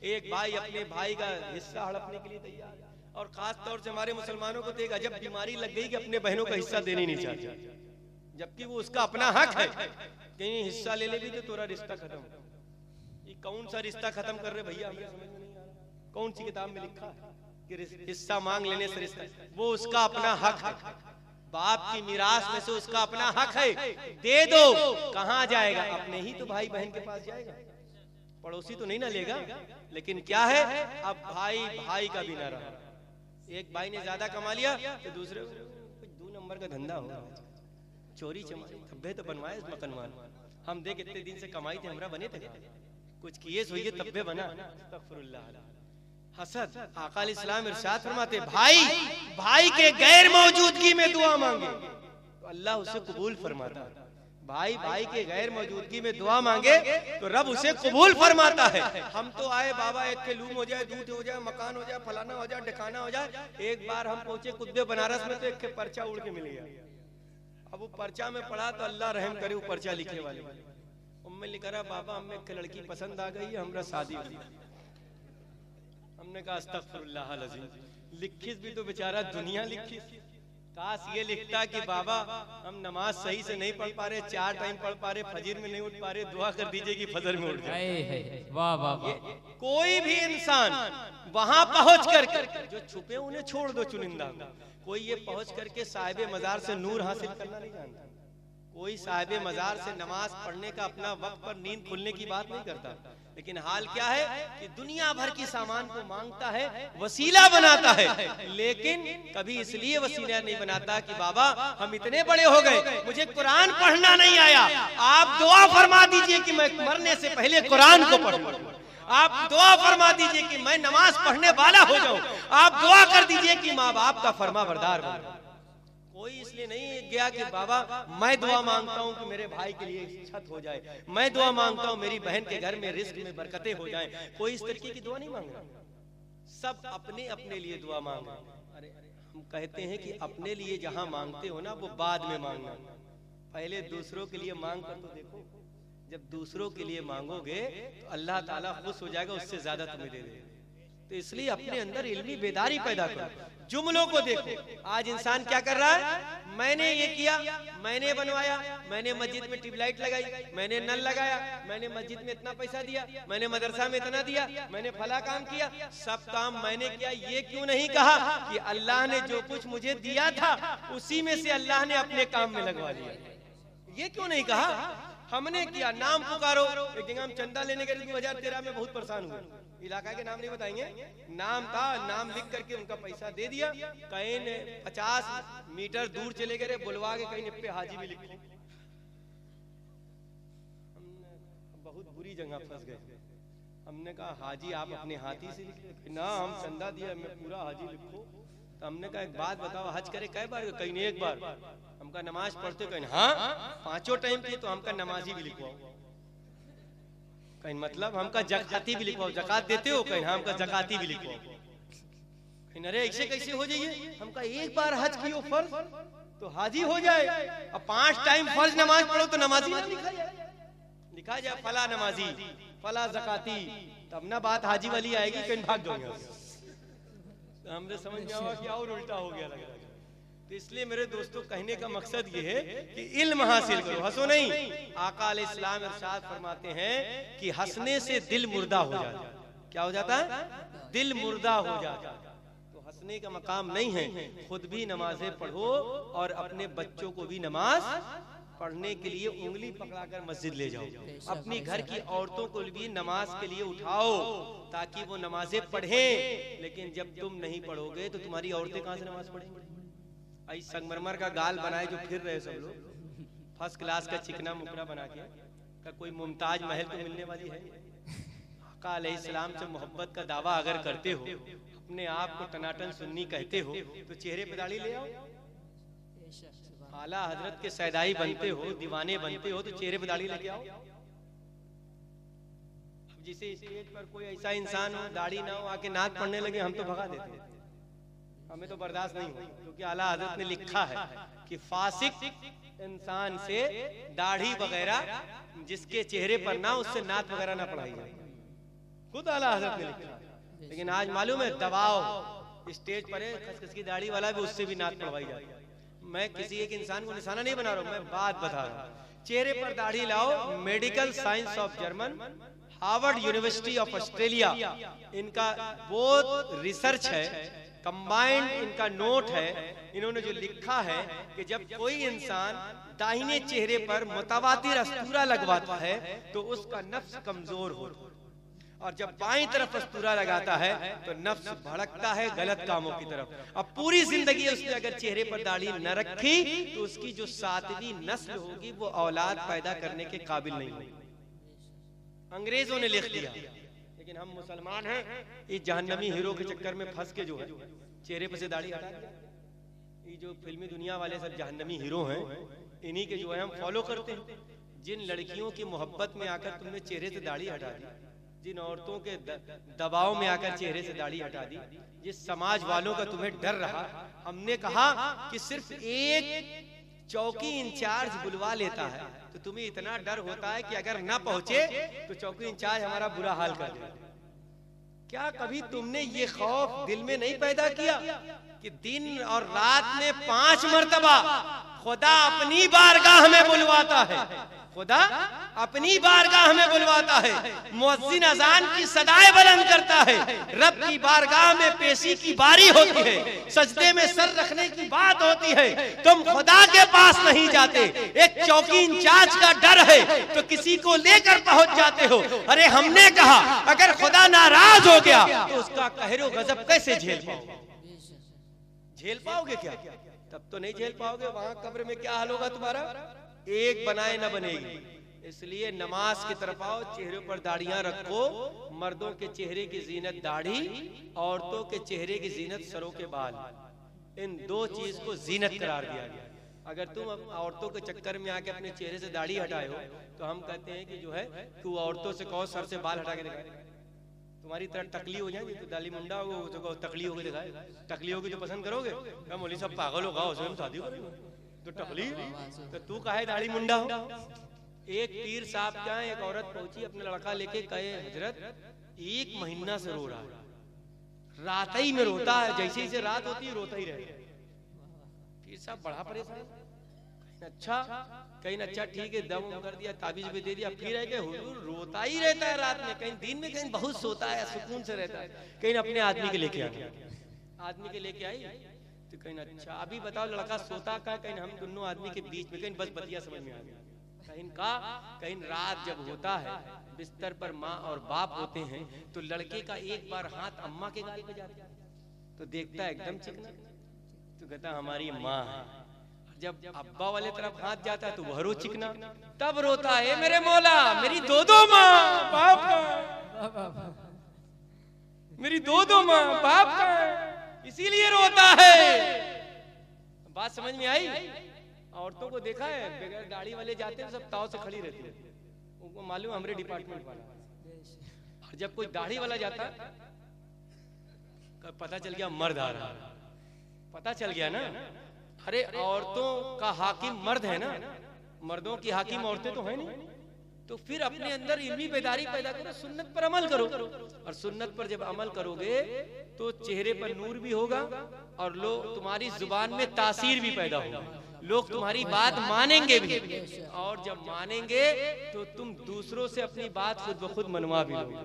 एक भाई अपने भाई का हिस्सा हड़पने के लिए तैयार। और खास तौर से हमारे मुसलमानों को तो एक अजब बीमारी लग गई कि अपने बहनों का हिस्सा देने नहीं चाहते जबकि वो उसका अपना हक है कहीं हिस्सा ले ले भी तो तोरा रिश्ता खत्म कौन सा रिश्ता खत्म कर रहे भैया? कौन सी किताब में लिखा है कि हिस्सा मांग लेने से रिश्ता वो उसका अपना हक है। बाप की मिरास में से उसका अपना हक है। दे दो। कहाँ जाएगा? अपने ही तो भाई बहन के पास जाएगा। पड़ोसी तो नहीं ना लेगा। लेकिन क्या है? अब भाई भाई का भी ना रहा। एक भाई ने ज़्यादा कमा लिया तो दूसरे दो नंबर का धंधा होगा चोरी चमारी धब्बे तो बनवाए मकनवान। हम देख इतने दिन से कमाई थे, हमरा बने थे? कुछ किए सोइए तब्बे बना। हसद आकाल इस्लाम इरशाद फरमाते भाई भाई के गैर मौजूदगी में दुआ मांगे। तो अल्लाह उसे कबूल फरमाता है। भाई भाई के गैर मौजूदगी में दुआ मांगे तो रब उसे कबूल फरमाता है। हम तो आए बाबा एक के लूम हो जाए दूध हो जाए मकान हो जाए फलाना हो जाए ठिकाना हो जाए एक बार हम पहुँचे कुत्बे बनारस में तो एक के पर्चा उड़ के मिल गया। अब वो पर्चा में पढ़ा तो अल्लाह रहम करे वो पर्चा लिखे वाले उम्मे लिखा रहा बाबा हमें एक लड़की पसंद आ गई हमरा शादी हमने कहा अस्तगफिरुल्लाह लिखिस भी तो बेचारा दुनिया लिखिस काश ये लिखता कि बाबा हम नमाज़ सही से नहीं पढ़ पा रहे चार टाइम पढ़ पा रहे फजर में नहीं उठ पा रहे दुआ कर दीजिए कि फजर में उठ जाए। वाह वाह कोई भी इंसान वहाँ पहुँच कर जो छुपे उन्हें छोड़ दो चुनिंदा। कोई ये पहुँच करके साहिब मजार से नूर हासिल करना नहीं जानता। कोई साहिब मजार से नमाज़ पढ़ने का अपना वक्त पर नींद खुलने की बात नहीं करता। लेकिन हाल क्या है कि दुनिया भर की सामान को माँगता है वसीला बनाता है। लेकिन कभी इसलिए वसीला नहीं बनाता कि बाबा हम इतने बड़े हो गए मुझे कुरान पढ़ना नहीं आया। आप दुआ फरमा दीजिए कि मैं मरने से पहले कुरान को पढ़ूं। आप दुआ फरमा दीजिए कि मैं नमाज़ पढ़ने वाला हो जाऊँ। आप दुआ कर दीजिए कि माँ बाप का फरमा बरदार बनूं कोई इसलिए नहीं गया कि बाबा मैं दुआ माँगता हूँ कि मेरे भाई के लिए छत हो जाए। मैं दुआ माँगता हूँ मेरी बहन के घर में रिस्क में बरकतें हो जाएँ। कोई इस तरीके की दुआ नहीं मांग रहा सब अपने अपने लिए दुआ मांग रहे अरे हम कहते हैं कि अपने लिए जहाँ मांगते हो ना वो बाद में मांगना। पहले दूसरों के लिए मांग कर तो देखो जब दूसरों के लिए मांगोगे तो अल्लाह ताला खुश हो जाएगा उससे ज़्यादा तुम्हें दे देगा। तो इसलिए अपने अंदर इल्मी बेदारी पैदा करो। जुमलों को देखो। आज इंसान क्या कर रहा है? मैंने ये किया मैंने बनवाया मैंने मस्जिद में ट्यूबलाइट लगाई मैंने नल लगाया मैंने मस्जिद में इतना पैसा दिया मैंने मदरसा में इतना दिया मैंने फला काम किया। सब काम मैंने किया ये क्यों नहीं कहा कि अल्लाह ने जो कुछ मुझे दिया था उसी में से अल्लाह ने अपने काम में लगवा लिया ये क्यों नहीं कहा हमने किया नाम पुकारो एक जगह हम चंदा लेने के लिए दो हज़ार तेरह में बहुत परेशान हुए इलाका के नाम नहीं बताएँगे। नाम था, नाम लिख करके उनका पैसा दे दिया। कहीं ने पचास मीटर दूर चले गए बुलवा के कहीं पे हाजी भी लिखो हमने बहुत बुरी जगह फंस गए। हमने कहा, हाजी, आप अपने हाथी से लिख ना, हम चंदा दिया, मैं पूरा हाजी लिखो। तो हमने कहा, एक बात बताओ, हज करे कई बार, कहीं नहीं एक बार? हमका नमाज़ पढ़ते कहीं हाँ पाँचों टाइम की तो हमका नमाजी भी लिखवाओ। कहीं मतलब हमका जकाती भी लिखवाओ जकात देते हो कहीं हमका जकाती भी लिखवाओ। कहीं अरे ऐसे कैसे हो जाइए हमका एक बार हज कियो फ़र्ज़ तो हाजी हो जाए। अब पाँच टाइम फ़र्ज़ नमाज़ पढ़ो तो नमाजी लिखा जाए लिखा जाए फला नमाजी फला जकाती। तब ना बात हाजी वाली आएगी कहीं भाग जाओगे तो हमने समझ में आवा कि और उल्टा हो गया लग रहा है। तो इसलिए मेरे दोस्तों कहने का मकसद ये है कि इल्म हासिल करो। हंसो नहीं। आका इस्लाम इरशाद फरमाते हैं कि हंसने से दिल मुर्दा हो जाता है। क्या हो जाता है? दिल मुर्दा हो जाता है। तो हंसने का मकाम नहीं है। खुद भी नमाजें पढ़ो और अपने बच्चों को भी नमाज़ पढ़ने के लिए उंगली पकड़ाकर मस्जिद ले जाओ। अपनी घर की औरतों को भी नमाज़ के लिए उठाओ ताकि वो नमाजें पढ़ें। लेकिन जब तुम नहीं पढ़ोगे तो तुम्हारी औरतें कहाँ से नमाज़ पढ़ेंगी? आई संगमरमर का गाल बनाए जो फिर रहे सब लोग। फ़र्स्ट क्लास का चिकना मुकना बना के, का कोई मुमताज़ महल तो मिलने वाली है? आका अलैहिस्सलाम से मोहब्बत का दावा अगर करते हो, अपने आप को टनाटन सुन्नी कहते हो तो चेहरे पे दाढ़ी ले आओ। आला हज़रत के सैदाई बनते हो, दीवाने बनते हो तो चेहरे पे दाढ़ी लेके आओ। जिसे स्टेज पर कोई ऐसा इंसान हो, दाढ़ी ना हो, आके नाक पढ़ने लगे, हम तो भगा देते हैं। हमें तो बर्दाश्त नहीं हो क्योंकि आला हज़रत ने लिखा है कि फासिक इंसान से दाढ़ी वगैरह जिसके चेहरे पर ना उससे नाक वगैरह ना पढ़ाई जाए। खुद आला हज़रत ने लिखा लेकिन आज मालूम है, दबाव स्टेज पर खसखस की दाढ़ी वाला भी उससे भी नात पढ़वाई जाती है मैं किसी एक इंसान को निशाना नहीं बना रहा हूँ, मैं बात बता रहा हूँ। चेहरे पर दाढ़ी लाओ, medical science of German, Harvard University of Australia, इनका बहुत रिसर्च है। कंबाइंड इनका नोट है, इन्होंने जो लिखा है कि जब कोई इंसान दाहिने चेहरे पर मुतवातिर अस्तूरा लगवाता है तो उसका नफ्स कमज़ोर होता है। और जब बाई तरफ़ अस्तूरा लगाता है तो नफ्स भड़कता है गलत कामों की तरफ़। अब पूरी ज़िंदगी उसने अगर चेहरे पर दाढ़ी न रखी तो उसकी जो सातवीं नस्ल होगी, वो औलाद पैदा करने के काबिल नहीं होगी। अंग्रेज़ों ने लिख दिया लेकिन हम मुसलमान हैं, इस जहन्नमी हीरो के चक्कर में फंस के जो है, चेहरे पर से दाढ़ी हटा दिया। ये जो फिल्मी दुनिया वाले सब जहन्नमी हीरो हैं, इन्हीं के जो है, हम फॉलो करते हैं। जिन लड़कियों की मोहब्बत में आकर तुमने चेहरे से दाढ़ी हटा दी, जिन औरतों के दबाव में आकर चेहरे से दाढ़ी हटा दी, जिस समाज वालों का तुम्हें डर रहा, हमने कहा कि सिर्फ़ एक चौकी इंचार्ज बुलवा लेता है। तो तुम्हें इतना डर होता है कि अगर ना पहुँचे तो चौकी इंचार्ज हमारा बुरा हाल कर दे क्या कभी तुमने ये खौफ दिल में नहीं पैदा किया कि दिन और रात में पाँच मरतबा खुदा अपनी बारगाह में बुलवाता है। खुदा अपनी बारगाह में बुलवाता है। मुअज्जिन अजान की सदाएँ बुलंद करता है। रब की बारगाह में पेशी की बारी होती है। सजदे में सर रखने की बात होती है। तुम खुदा के पास नहीं जाते। एक चौकी इंचार्ज का डर है। तो किसी को लेकर पहुँच जाते हो। अरे हमने कहा, अगर खुदा नाराज़ हो गया तो उसका कहरो गजब कैसे झेल पाओगे? झेल पाओगे क्या? तब तो नहीं झेल पाओगे। वहाँ कब्र में क्या हाल होगा तुम्हारा? एक बनाए ना बनेगी। इसलिए नमाज़ की तरफ़ आओ, चेहरे पर दाढ़ियाँ रखो, मर्दों के चेहरे की जीनत दाढ़ी, औरतों के चेहरे की जीनत सरों के बाल। इन दो चीज़ को जीनत करार दिया गया। अगर तुम औरतों के चक्कर में आके अपने चेहरे से दाढ़ी हटाए हो तो हम कहते हैं कि जो है, तू औरतों से कहो, सर से बाल हटा के दिखाए। तुम्हारी तरह टकली हो जाएगी तो दाली मुंडा हो तो तकली होगी, दिखाए। टकली होगी तो पसंद करोगे? मोली सब पागल होगा उसमें शादी करेंगे तो टकली तो तू कहे दाढ़ी मुंडा हो। एक पीर साहब क्या एक औरत पहुँची अपने लड़का लेके कहे हज़रत एक महीना से रो रहा है। रात ही में रोता है जैसे जैसे रात होती है रोता ही रहता है पीर साहब बड़ा परेशान कहीं अच्छा कहीं अच्छा ठीक है दम कर दिया ताबीज भी दे दिया फिर है कि हुजूर रोता ही रहता है रात में कहीं दिन में कहीं बहुत सोता है सुकून से रहता है। कहीं अपने आदमी के लेके आ गया। आदमी के लेके आई? तो कहीं अच्छा अभी बताओ, लड़का सोता का कहीं हम दोनों आदमी के बीच में, कहीं बस बतिया समझ में आ गया। कहीं का, कहीं रात जब होता है, बिस्तर पर माँ और बाप होते हैं तो लड़के का एक बार हाथ अम्मा के गाल पे जाता है। तो देखता है एकदम चिकना। तो कहता हमारी माँ है। जब अब्बा वाले तरफ़ हाथ जाता है तो वह चिकना। तब रोता है, मेरे मौला, मेरी दो दो माँ, बाप का मेरी दो दो माँ, बाप का इसीलिए रोता है। बात समझ में आई? औरतों को देखा है, बगैर दाढ़ी वाले जाते हैं, सब ताव से खड़ी रहती है। उनको मालूम हमारे डिपार्टमेंट वाला। और जब कोई दाढ़ी वाला जाता पता चल गया मर्द आ रहा। पता चल गया ना? अरे, औरतों का हाकिम मर्द है ना? मर्दों की हाकिम औरतें तो है नहीं। तो फिर अपने अंदर इल्मी बेदारी पैदा करो, सुन्नत पर अमल करो। और सुन्नत पर जब अमल करोगे तो चेहरे पर नूर भी होगा और लोग तुम्हारी ज़ुबान में तासीर भी पैदा होगा। लोग तुम्हारी बात मानेंगे भी। और जब मानेंगे तो तुम दूसरों से अपनी बात खुद ब खुद मनवा भी लोगे।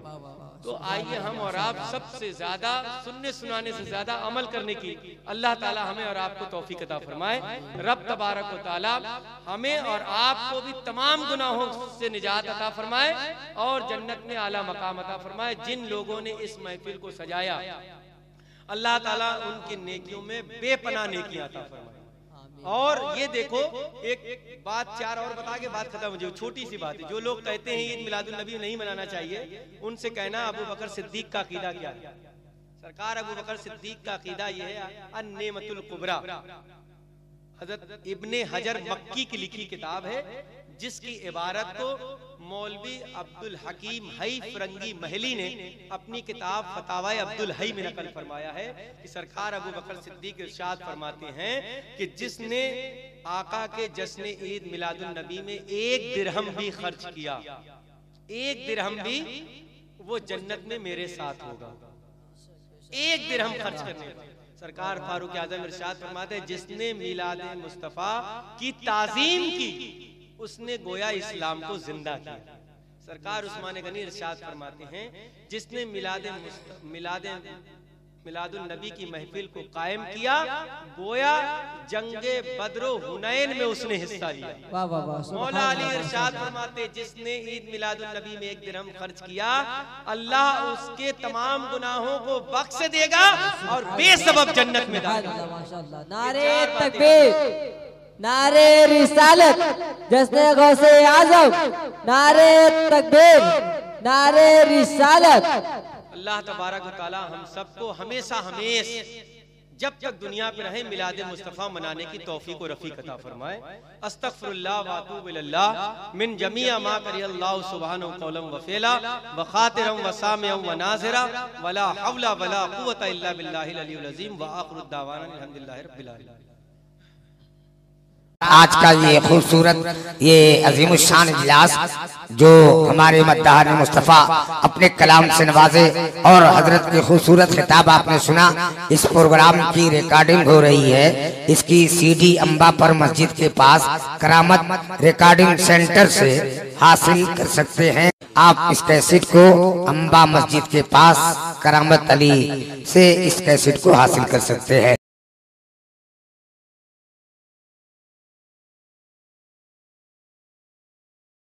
तो आइए हम और आप सबसे ज़्यादा सुनने सुनाने से ज़्यादा अमल करने की अल्लाह ताला हमें और आपको तौफीक अता फरमाए। रब तबारक ताला हमें और आपको भी तमाम गुनाहों से निजात अता फरमाए और जन्नत में आला मकाम अता फरमाए जिन लोगों ने इस महफिल को सजाया। अल्लाह ताला उनकी नेकियों में बेपना नेकियाँ अता फरमाए। और ये देखो, एक बात चार और बता के बात खत्म हो जाए छोटी सी बात है। जो लोग कहते हैं ईद मिलादुल नबी नहीं मनाना चाहिए, उनसे कहना अबू बकर सिद्दीक का अकीदा क्या है? सरकार अबू बकर सिद्दीक का अकीदा ये है कुबरा। हज़रत इब्ने हजर मक्की की लिखी किताब है, जिसकी इबारत को मौलवी अब्दुल हकीम हई फरंगी महली ने अपनी किताब फतावा अब्दुल हई में नकल फरमाया है कि सरकार अबू बकर सिद्दीक इरशाद फरमाते हैं कि जिसने आका के जश्न ईद मिलादुल नबी में एक दिरहम भी खर्च किया, एक दिरहम भी वो जन्नत में मेरे साथ होगा। एक दिरहम खर्च करने पर सरकार फारूक आज़म इरशाद फरमाते हैं, जिसने मिलाद मुस्तफ़ा की ताजीम की उसने गोया इस्लाम को ज़िंदा किया। सरकार उस्मान गनी इरशाद फरमाते हैं जिसने मिलाद मिलाद मिलादुल नबी की महफिल को कायम किया गोया जंगे बदरो हुनैन में उसने हिस्सा लिया। वाह वाह वाह मौला अली इरशाद फरमाते जिसने ईद मिलादुल नबी में एक दिरहम खर्च किया अल्लाह उसके तमाम गुनाहों को बख्श देगा और बेसबब जन्नत में नारे तकबीर। नारे रिसालत, जश्न गौसे आज़म, नारे तकबीर नारे रिसालत। अल्लाह तबारक ताला हम सबको हमेशा हमेश, जब तक दुनिया पे रहे मिलाद मुस्तफ़ा मनाने की तौफीक और रफीक अता फरमाए। अतूबु मिन जमीआ मा करी अल्लाह सुब्हानहु कौलन व फ़िला, व खातिरम व सामिअम व नाज़िरा वला हौला वला कुव्वता इल्ला बिल्लाहिल अज़ीम, व आखिरु दावाना अल्हम्दुलिल्लाहि रब्बिल आलमीन। आज का ये खूबसूरत, ये अजीम शान इजलास जो हमारे मद्दार मुस्तफ़ा अपने कलाम से नवाजे और हज़रत की खूबसूरत खिताब आपने सुना, इस प्रोग्राम की रिकॉर्डिंग हो रही है। इसकी सीडी अम्बा पर मस्जिद के पास करामत रिकॉर्डिंग सेंटर से हासिल कर सकते हैं। आप इस कैसेट को अम्बा मस्जिद के पास करामत अली से इस कैसेट को हासिल कर सकते हैं।